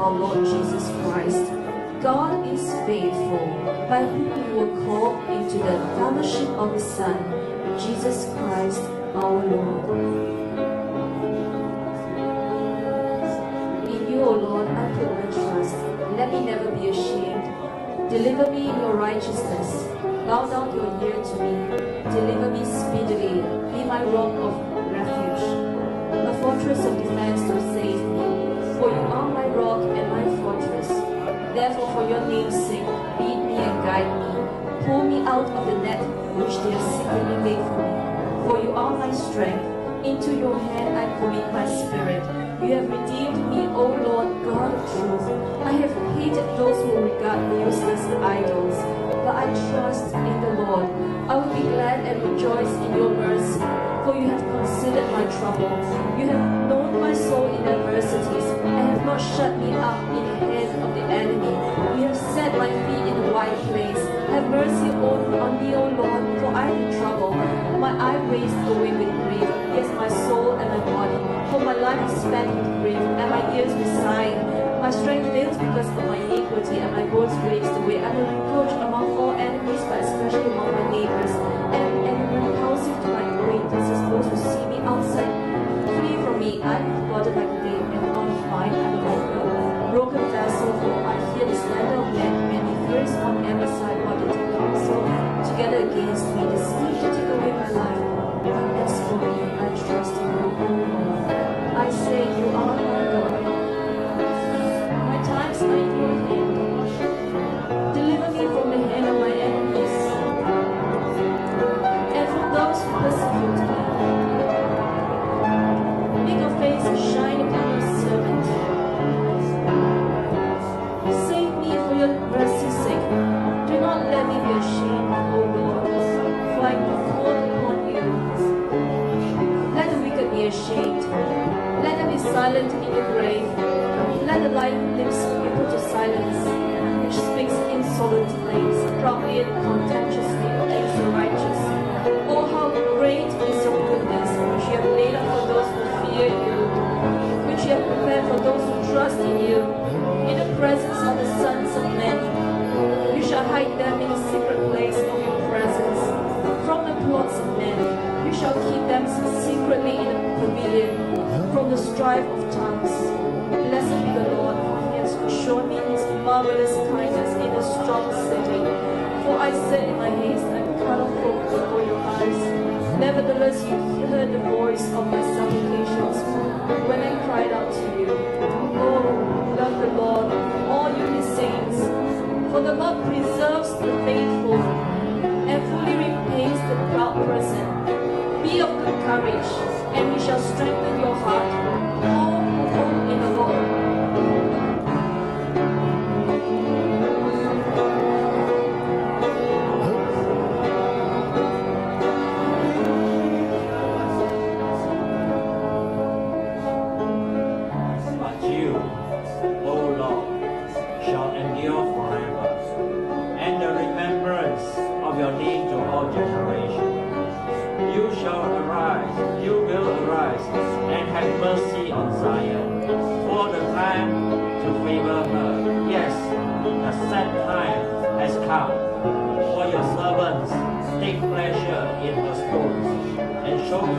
Speaker 6: Our Lord Jesus Christ. God is faithful, by whom you were called into the fellowship of His Son, Jesus Christ our Lord. In you, O Lord, I put my trust. Let me never be ashamed. Deliver me in your righteousness. Bow down your ear to me. Deliver me speedily. Be my rock of refuge, a fortress of Therefore, for your name's sake, lead me and guide me. Pull me out of the net which they have secretly laid for me. For you are my strength. Into your hand I commit my spirit. You have redeemed me, O Lord God of truth. I have hated those who regard useless idols, but I trust in the Lord. I will be glad and rejoice in your mercy, you have considered my trouble. You have known my soul in adversities, and have not shut me up in the hand of the enemy. You have set my feet in a wide place. Have mercy on, me, O Lord, for I am in trouble. My eye raised away with grief, yes, my soul and my body. For my life is spent with grief, and my ears with sighing. My strength fails because of my iniquity, and my bones raised away. I am a reproach among all enemies, but especially among my neighbors, outside.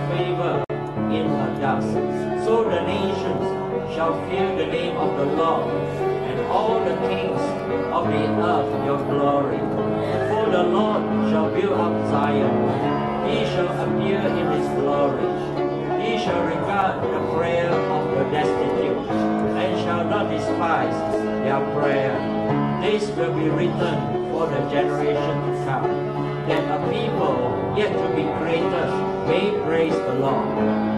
Speaker 5: Favor in her dust. So the nations shall fear the name of the Lord, and all the kings of the earth your glory. For the Lord shall build up Zion, he shall appear in his glory. He shall regard the prayer of the destitute, and shall not despise their prayer. This will be written for the generation to come, that a people yet to be created may praise the Lord.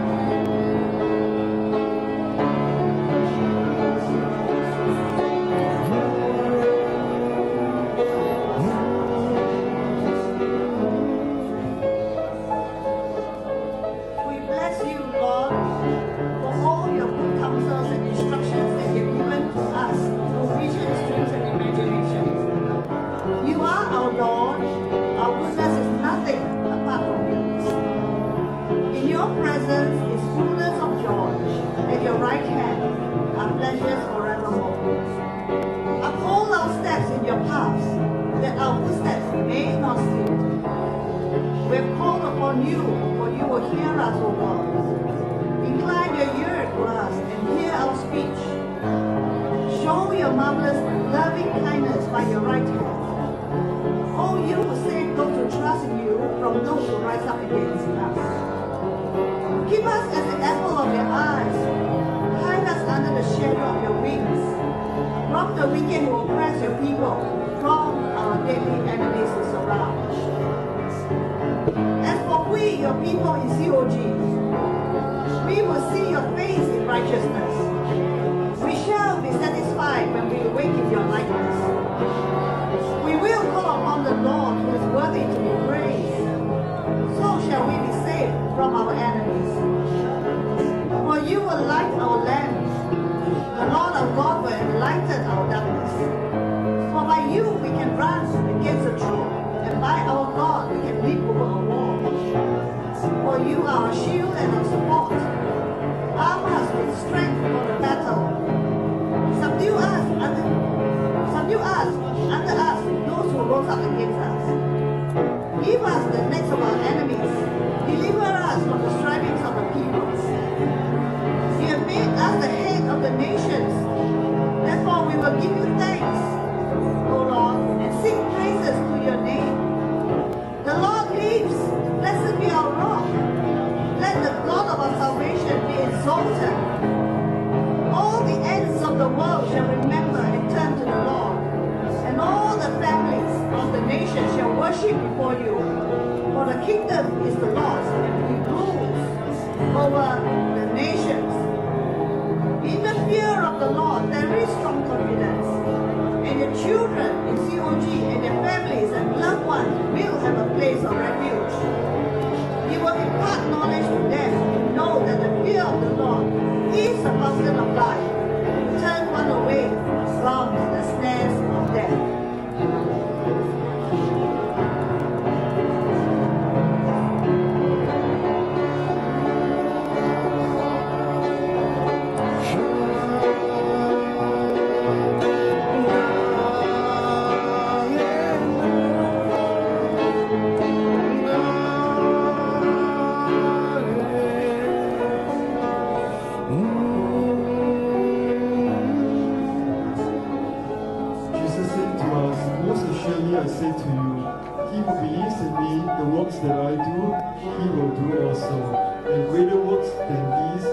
Speaker 12: Also. And greater works than these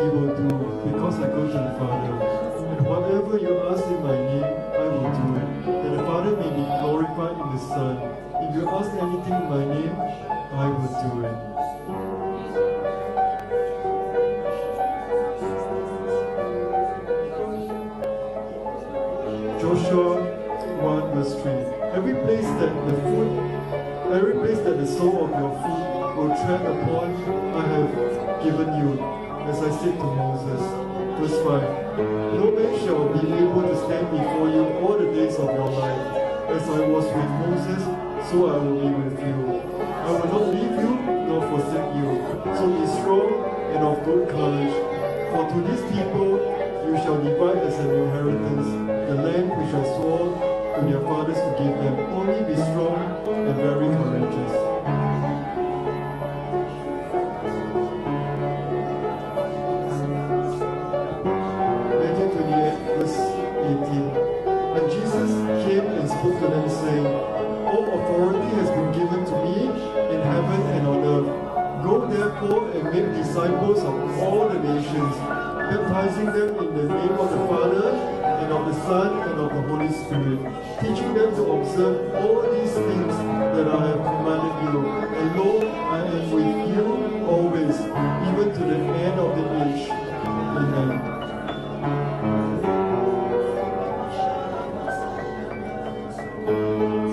Speaker 12: he will do, because I go to the Father. And whatever you ask in my name, I will do it, that the Father may be glorified in the Son. If you ask anything in my name, I will do it. Joshua 1 verse 3. Every place that the foot, every place that the sole of your foot will tread upon, I have given you, as I said to Moses. Verse 5. No man shall be able to stand before you all the days of your life. As I was with Moses, so I will be with you. I will not leave you nor forsake you. So be strong and of good courage. For to these people you shall divide as an inheritance the land which I swore to their fathers to give them. Only be strong and very courageous. Baptizing them in the name of the Father and of the Son and of the Holy Spirit, teaching them to observe all these things that I have commanded you. And lo, I am with you always, even to the end of the age. Amen.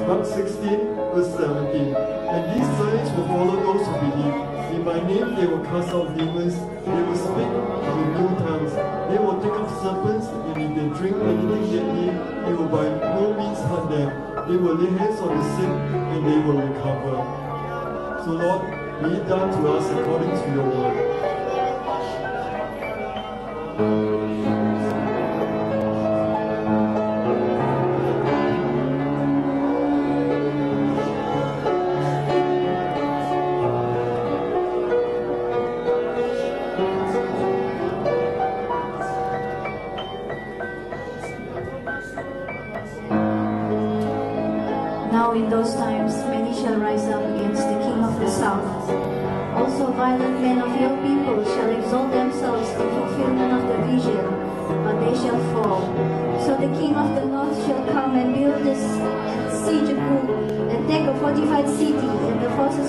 Speaker 12: Mark 16, verse 17. And these signs will follow those who believe. In my name they will cast out be done to us according to your word.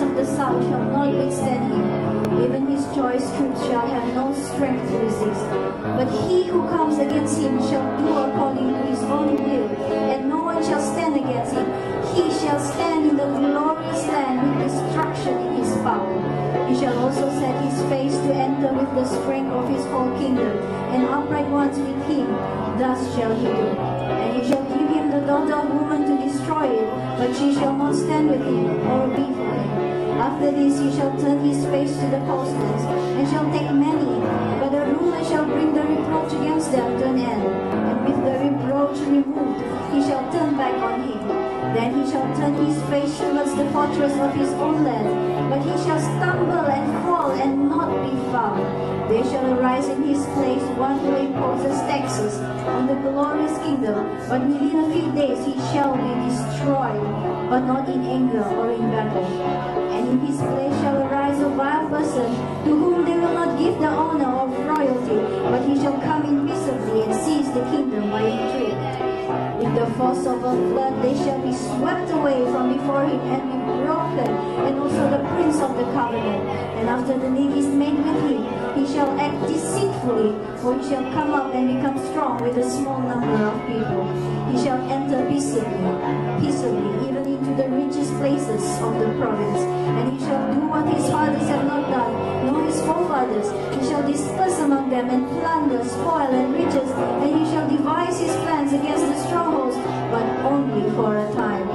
Speaker 4: Of the south shall not withstand him. Even his choice troops shall have no strength to resist. But he who comes against him shall do according to his own will, and no one shall stand against him. He shall stand in the glorious land with destruction in his power. He shall also set his face to enter with the strength of his whole kingdom, and upright ones with him. Thus shall he do. And he shall give him the daughter of woman to destroy it, but she shall not stand with him or be. After this he shall turn his face to the coastlands, and shall take many, but the ruler shall bring the reproach against them to an end, and with the reproach removed, he shall turn back on him. Then he shall turn his face towards the fortress of his own land, but he shall stumble and fall and not be found. There shall arise in his place one who imposes taxes on the glorious kingdom, but within a few days he shall be destroyed, but not in anger or in battle. In his place shall arise a vile person, to whom they will not give the honor of royalty, but he shall come in peaceably and seize the kingdom by intrigue. With the force of a flood they shall be swept away from before him and be broken, and also the prince of the covenant. And after the league is made with him, he shall act deceitfully, for he shall come up and become strong with a small number of people. He shall enter peaceably, peaceably, even into the richest places of the province. And he shall do what his fathers have not done, nor his forefathers. He shall disperse among them and plunder, spoil, and riches, and he shall devise his plans against the strongholds, but only for a time.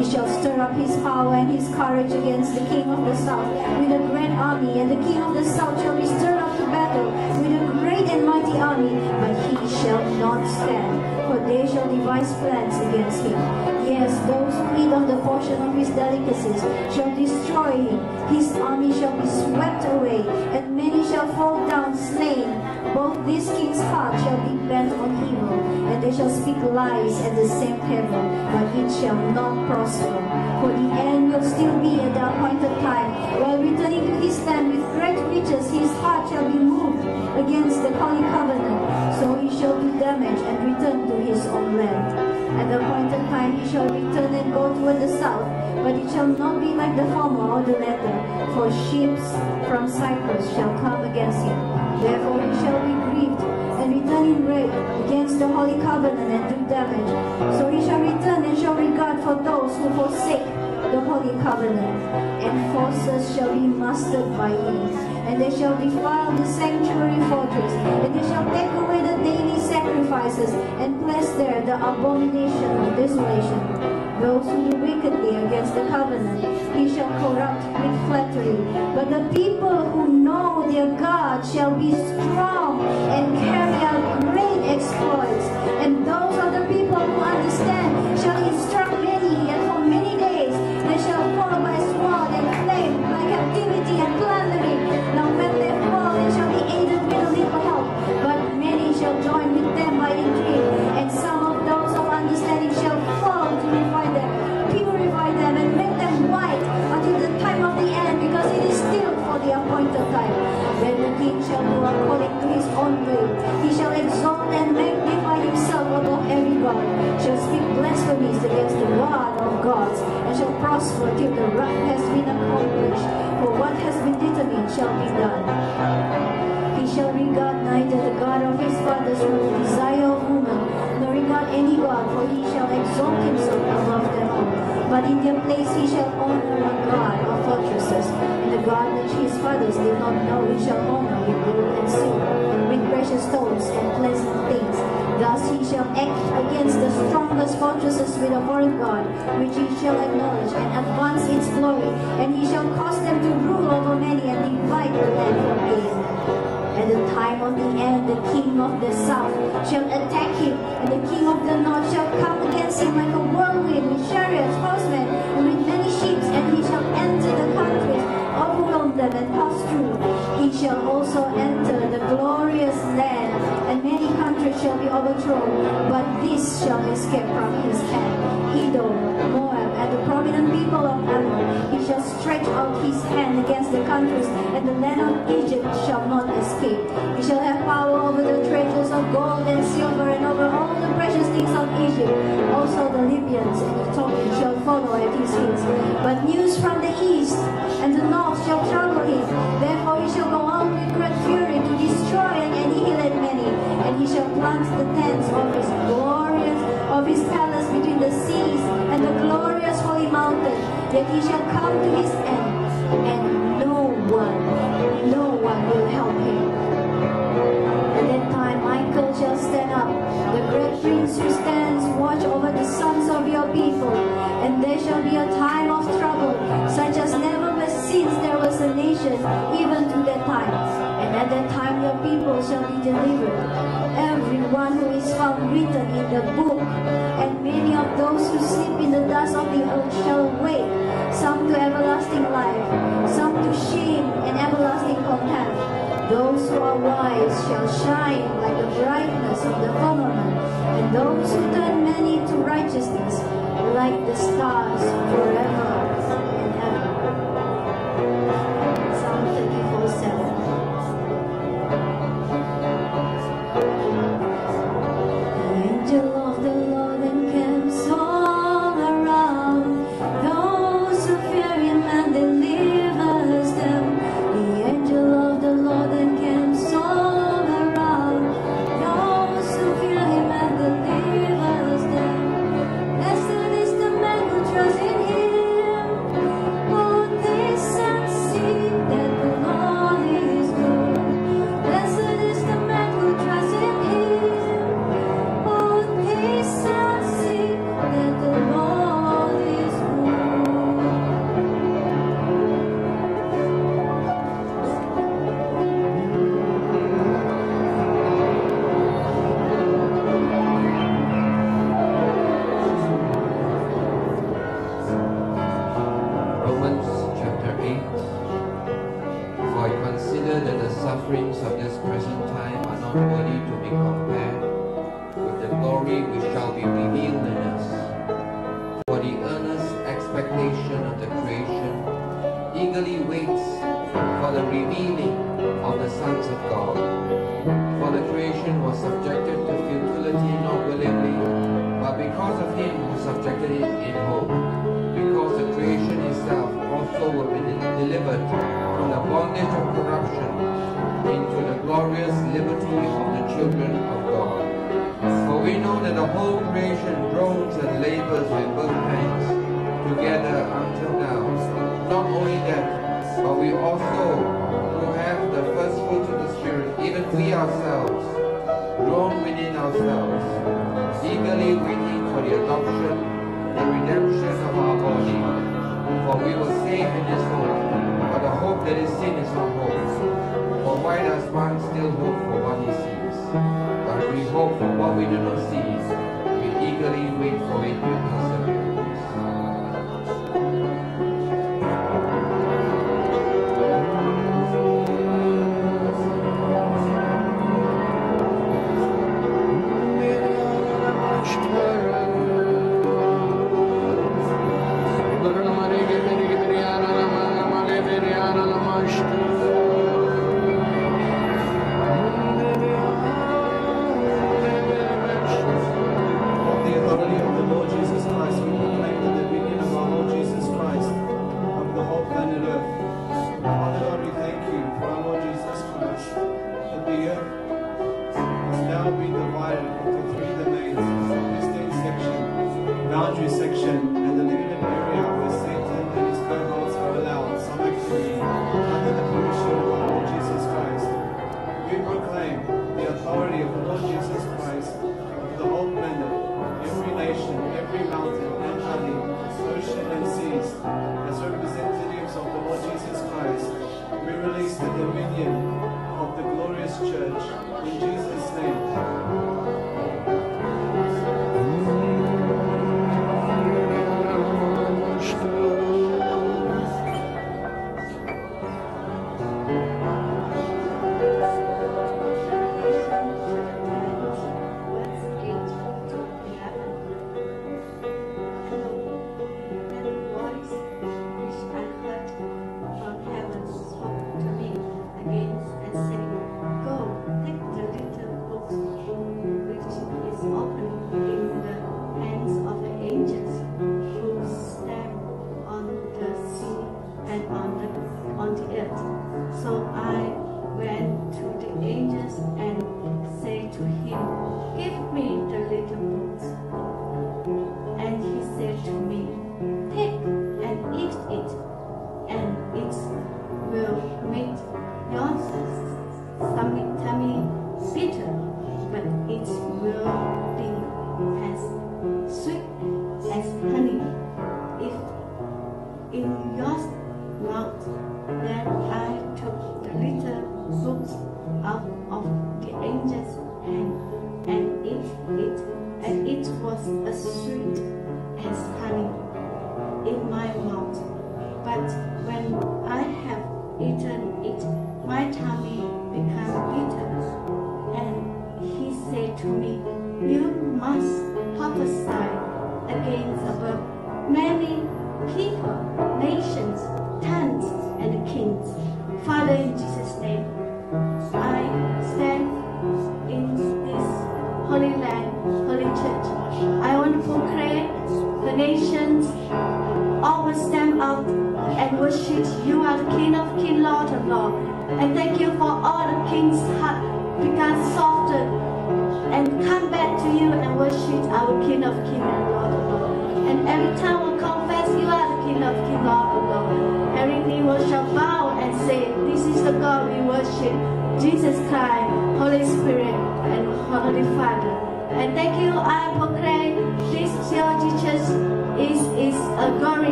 Speaker 4: He shall stir up his power and his courage against the king of the south with a great army, and the king of the south shall be stirred up to battle with a great and mighty army, but he shall not stand, for they shall devise plans against him. Yes, those who eat of the portion of his delicacies shall destroy him. His army shall be swept away, and many shall fall down slain. Both these king's hearts shall be bent on evil, and they shall speak lies at the same table, but it shall not prosper. For the end will still be at the appointed time. While returning to his land with great riches, his heart shall be moved against the holy covenant. So he shall do damage and return to his own land. At the appointed time he shall return and go toward the south, but it shall not be like the former or the latter, for ships from Cyprus shall come against him. Therefore he shall be grieved and return in rage against the holy covenant and do damage. So he shall return and shall regard for those who forsake the holy covenant, and forces shall be mustered by him. And they shall defile the sanctuary fortress, and they shall take away the daily sacrifices, and place there the abomination of desolation. Those who do wickedly against the covenant, shall corrupt with flattery. But the people who know their God shall be strong and carry out great exploits. And those are the people who understand shall instruct many, shall speak blasphemies against the God of gods, and shall prosper till the wrath has been accomplished. For what has been determined shall be done. He shall regard neither the God of his fathers who desire of woman, nor regard any God, for he shall exalt himself above them all. But in their place he shall honor a God of fortresses, and the God which his fathers did not know he shall honor with gold and silver, with precious stones and pleasant things. Thus he shall act against the strongest fortresses with a foreign God, which he shall acknowledge and advance its glory, and he shall cause them to rule over many and divide the land from gain. At the time of the end, the king of the south shall attack him, and the king of the north shall come against him like a whirlwind with chariots, horsemen, and with many ships, and he shall enter the countries, overwhelm them, and pass through. He shall also enter the glorious land, and many countries shall be overthrown, but this shall escape from his hand. Edom, Moab, and the prominent people of Ammon, he shall stretch out his hand against the countries, and the land of Egypt shall not escape. He shall have power over the treasures of gold and silver, and over all the precious things of Egypt. Also the Libyans and the Ethiopians shall follow at his heels. But news from the east and the north shall trouble him. Therefore he shall go out with great fury to destroy and annihilate many. And he shall plant the tents of his glorious of his palace between the seas and the glorious holy mountain. Yet he shall come to his end, and no one, no one will help him. At that time Michael shall stand up, the great prince who stands watch over the sons of your people, and there shall be a time of trouble, such as never was since there was a nation, even to that time. And at that time your people shall be delivered, everyone who is found written in the book, and many of those who sleep in the dust of the earth shall wake, some to everlasting life, some to shame and everlasting contempt. Those who are wise shall shine like the brightness of the firmament, and those who turn many to righteousness like the stars forever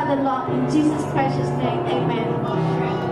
Speaker 9: Father Lord, in Jesus'
Speaker 13: precious name. Amen.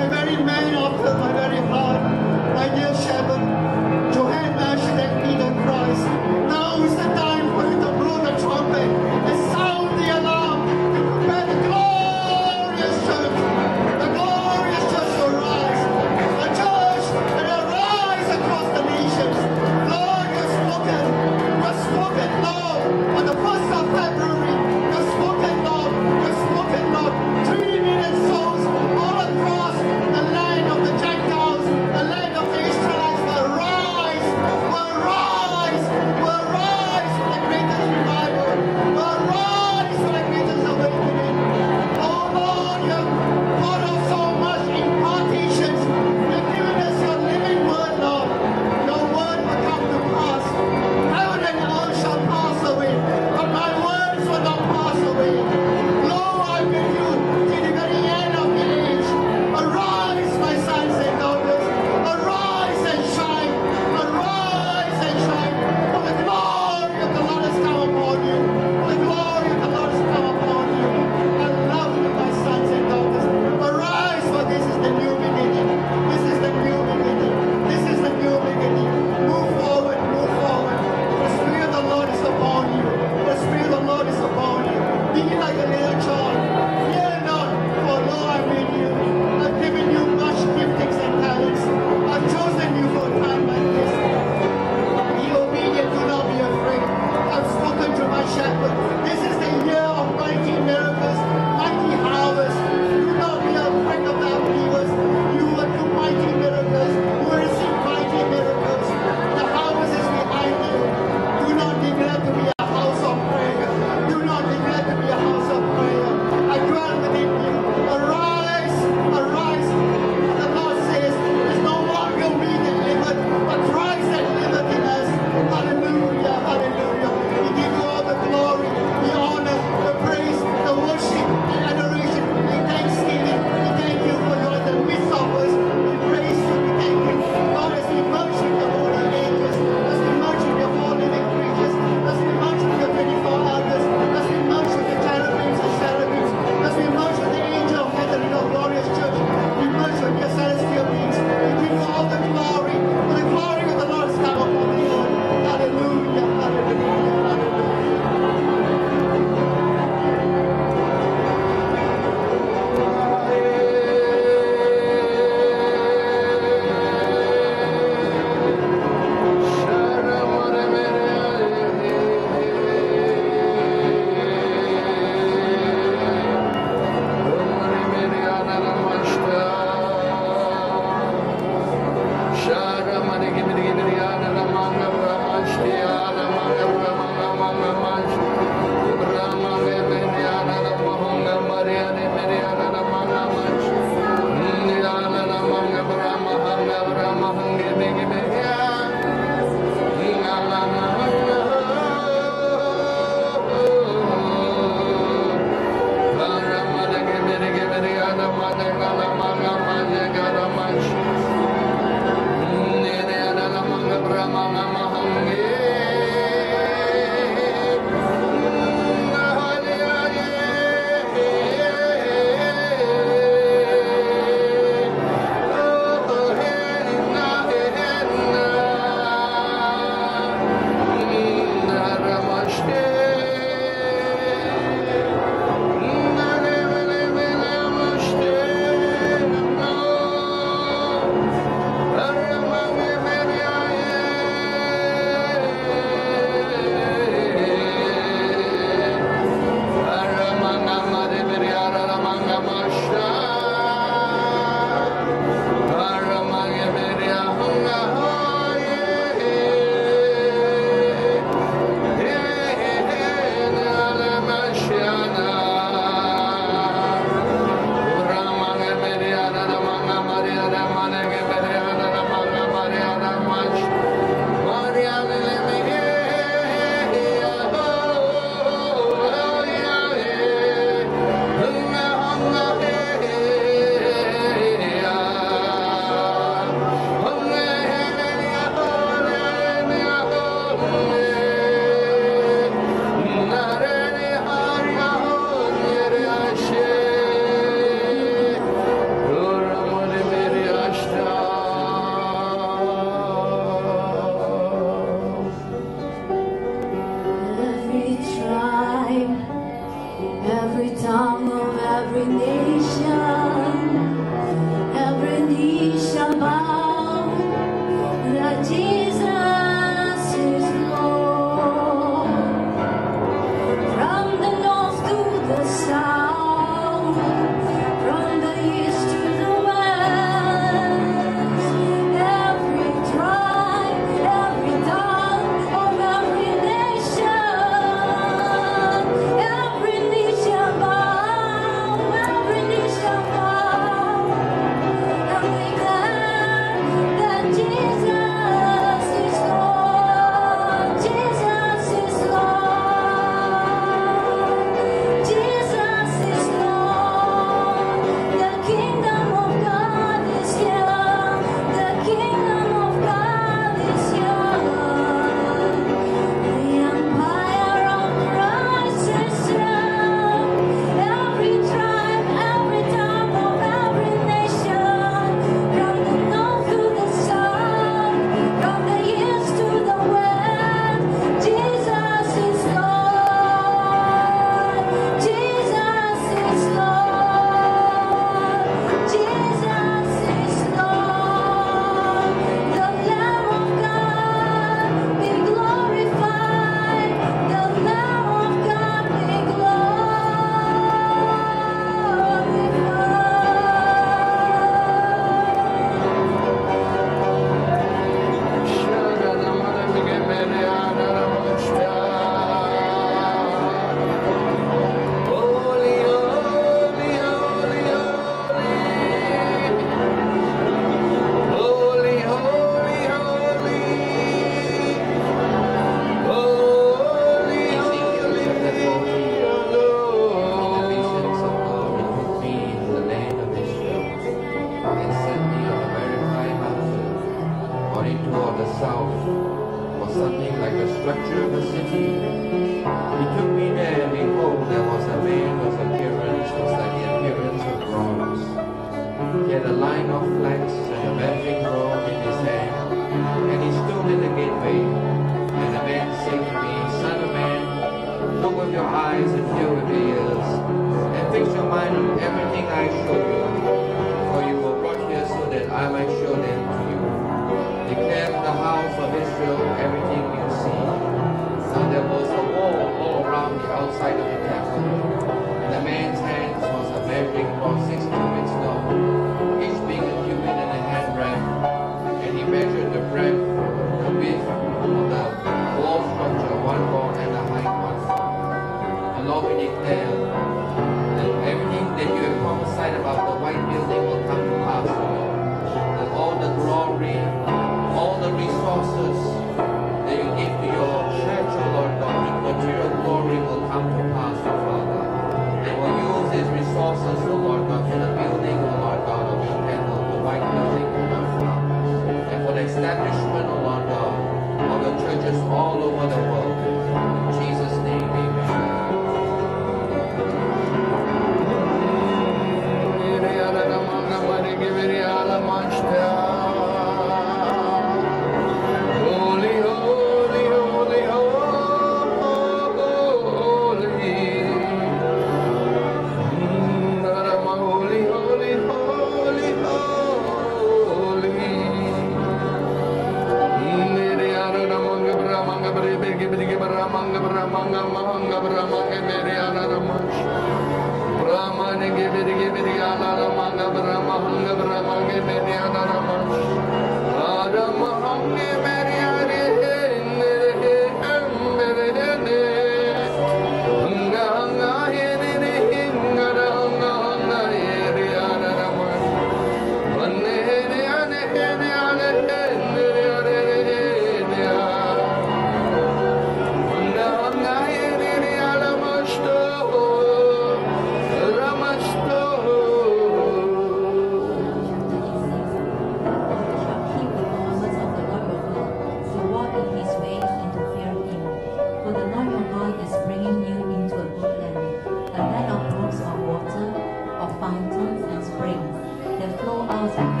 Speaker 14: that.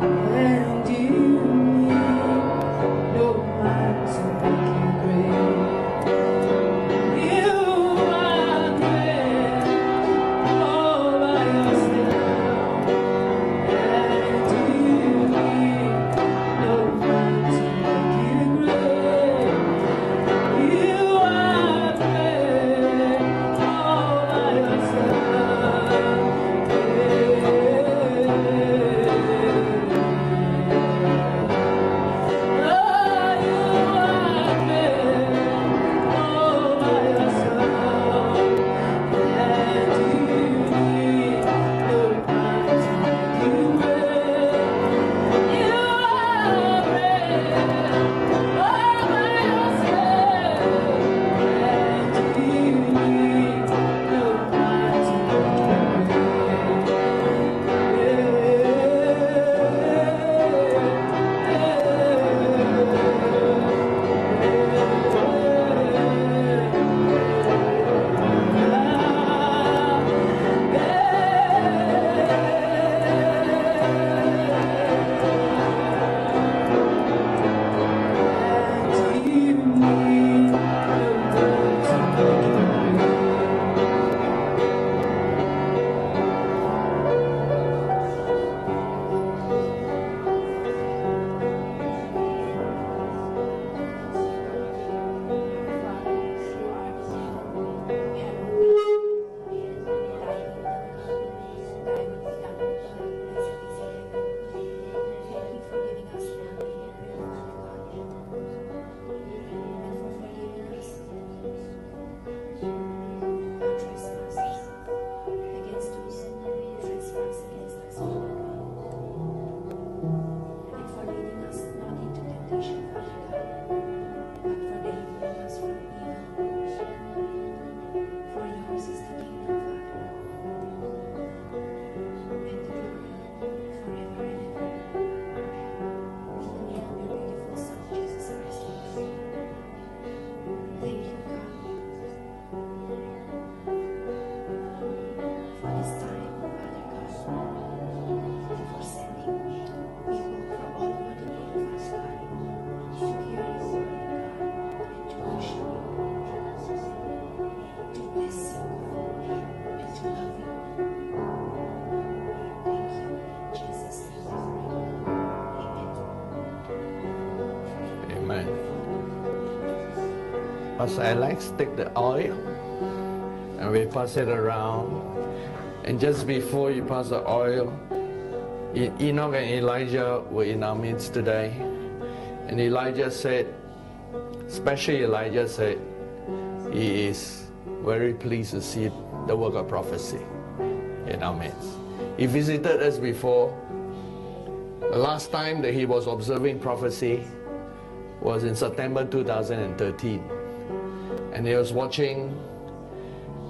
Speaker 14: Yeah. I
Speaker 9: like to
Speaker 1: take the oil and we pass it around. And just before you pass the oil, Enoch and Elijah were in our midst today. And Elijah said, especially Elijah said, he is very pleased to see the work of prophecy in our midst. He visited us before. The last time that he was observing prophecy was in September 2013 and he was watching,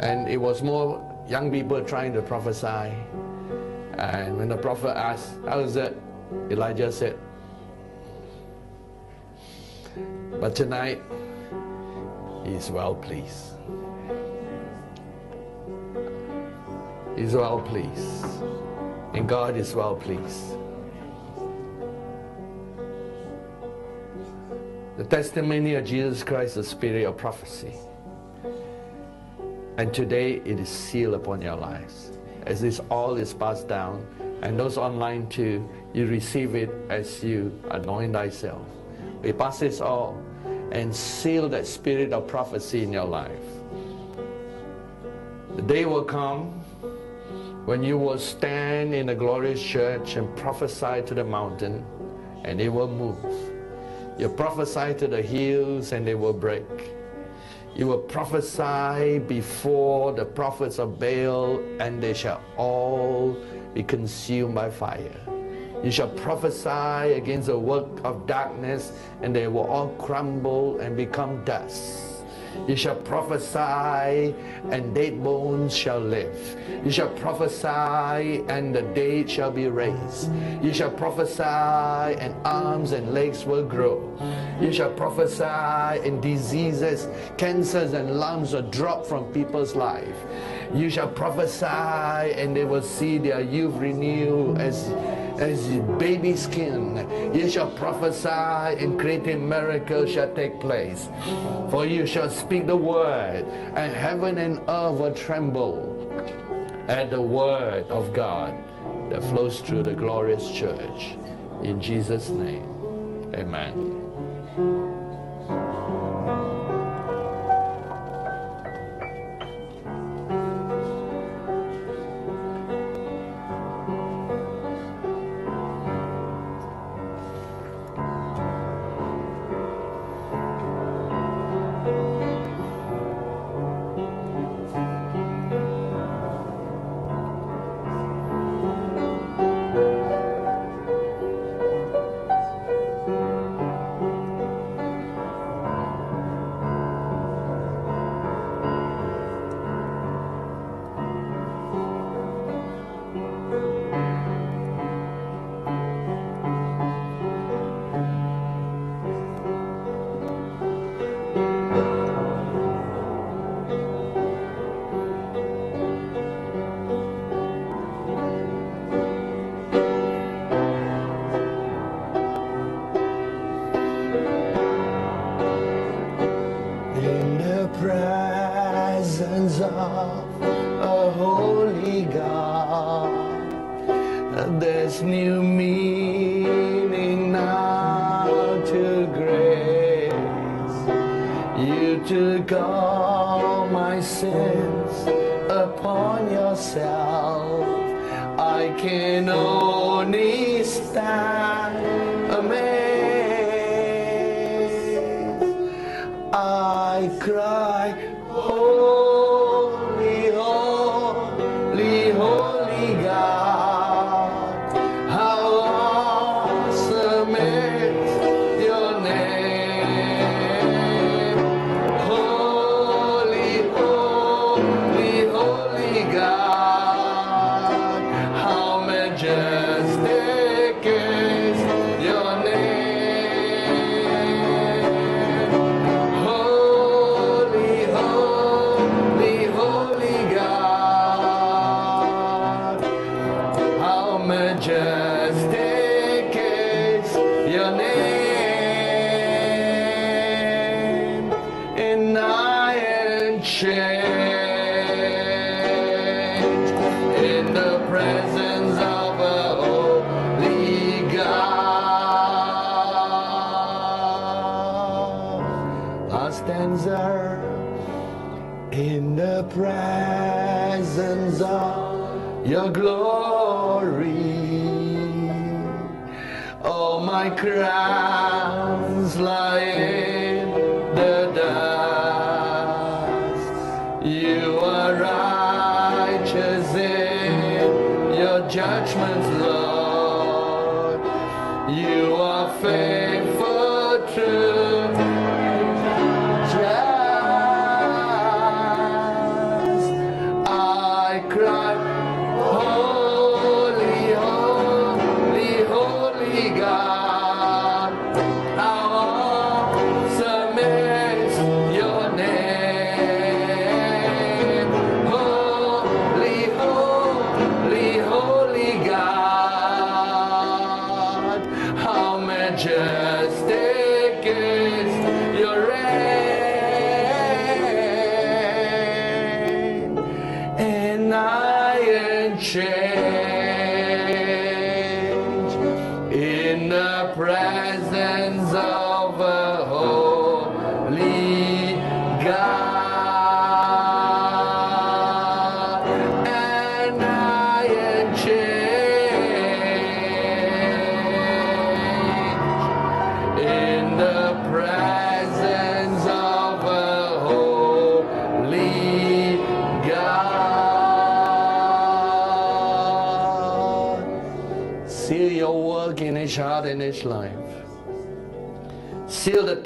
Speaker 1: and it was more young people trying to prophesy. And when the prophet asked, How is it? Elijah said, But tonight, he is well pleased. He is well pleased. And God is well pleased. The testimony of Jesus Christ the spirit of prophecy. And today it is sealed upon your lives. As this all is passed down, and those online too, you receive it as you anoint thyself. We pass this all and seal that spirit of prophecy in your life. The day will come when you will stand in a glorious church and prophesy to the mountain and it will move. You prophesy to the hills and they will break. You will prophesy before the prophets of Baal and they shall all be consumed by fire. You shall prophesy against the work of darkness, and they will all crumble and become dust. You shall prophesy, and dead bones shall live. You shall prophesy, and the dead shall be raised. You shall prophesy, and arms and legs will grow. You shall prophesy, and diseases, cancers, and lumps will drop from people's life. You shall prophesy, and they will see their youth renew as as baby skin. You shall prophesy, and creating miracles shall take place. For you shall speak the word, and heaven and earth will tremble at the word of God that flows through the glorious church. In Jesus' name, amen. Crowns lie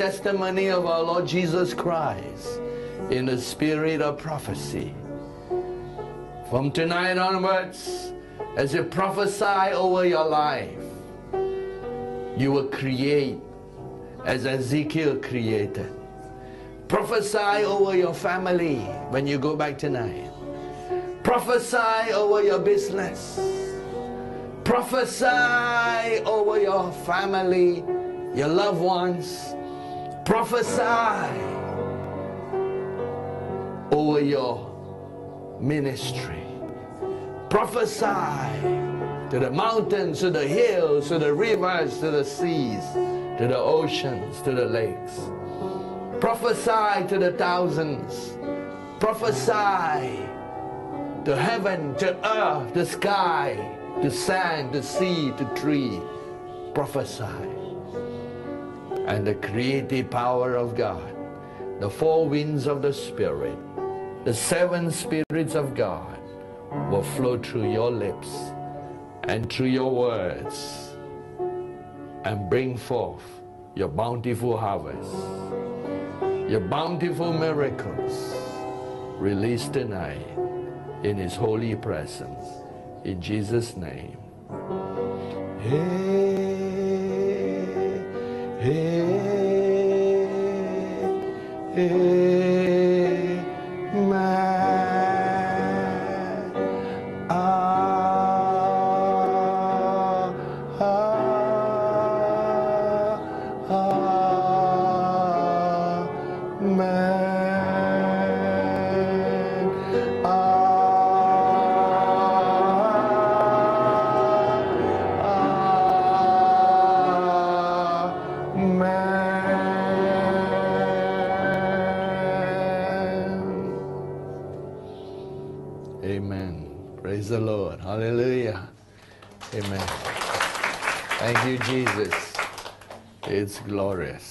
Speaker 1: testimony of our Lord Jesus Christ in the spirit of prophecy. From tonight onwards, as you prophesy over your life, you will create as Ezekiel created. Prophesy over your family when you go back tonight. Prophesy over your business. Prophesy over your family, your loved ones. Prophesy over your ministry. Prophesy to the mountains, to the hills, to the rivers, to the seas, to the oceans, to the lakes. Prophesy to the thousands. Prophesy to heaven, to earth, the sky, to sand, the sea, to tree. Prophesy. And the creative power of God, the four winds of the Spirit, the seven spirits of God will flow through your lips and through your words and bring forth your bountiful harvest, your bountiful miracles released tonight in His holy presence. In Jesus' name. Amen. Thank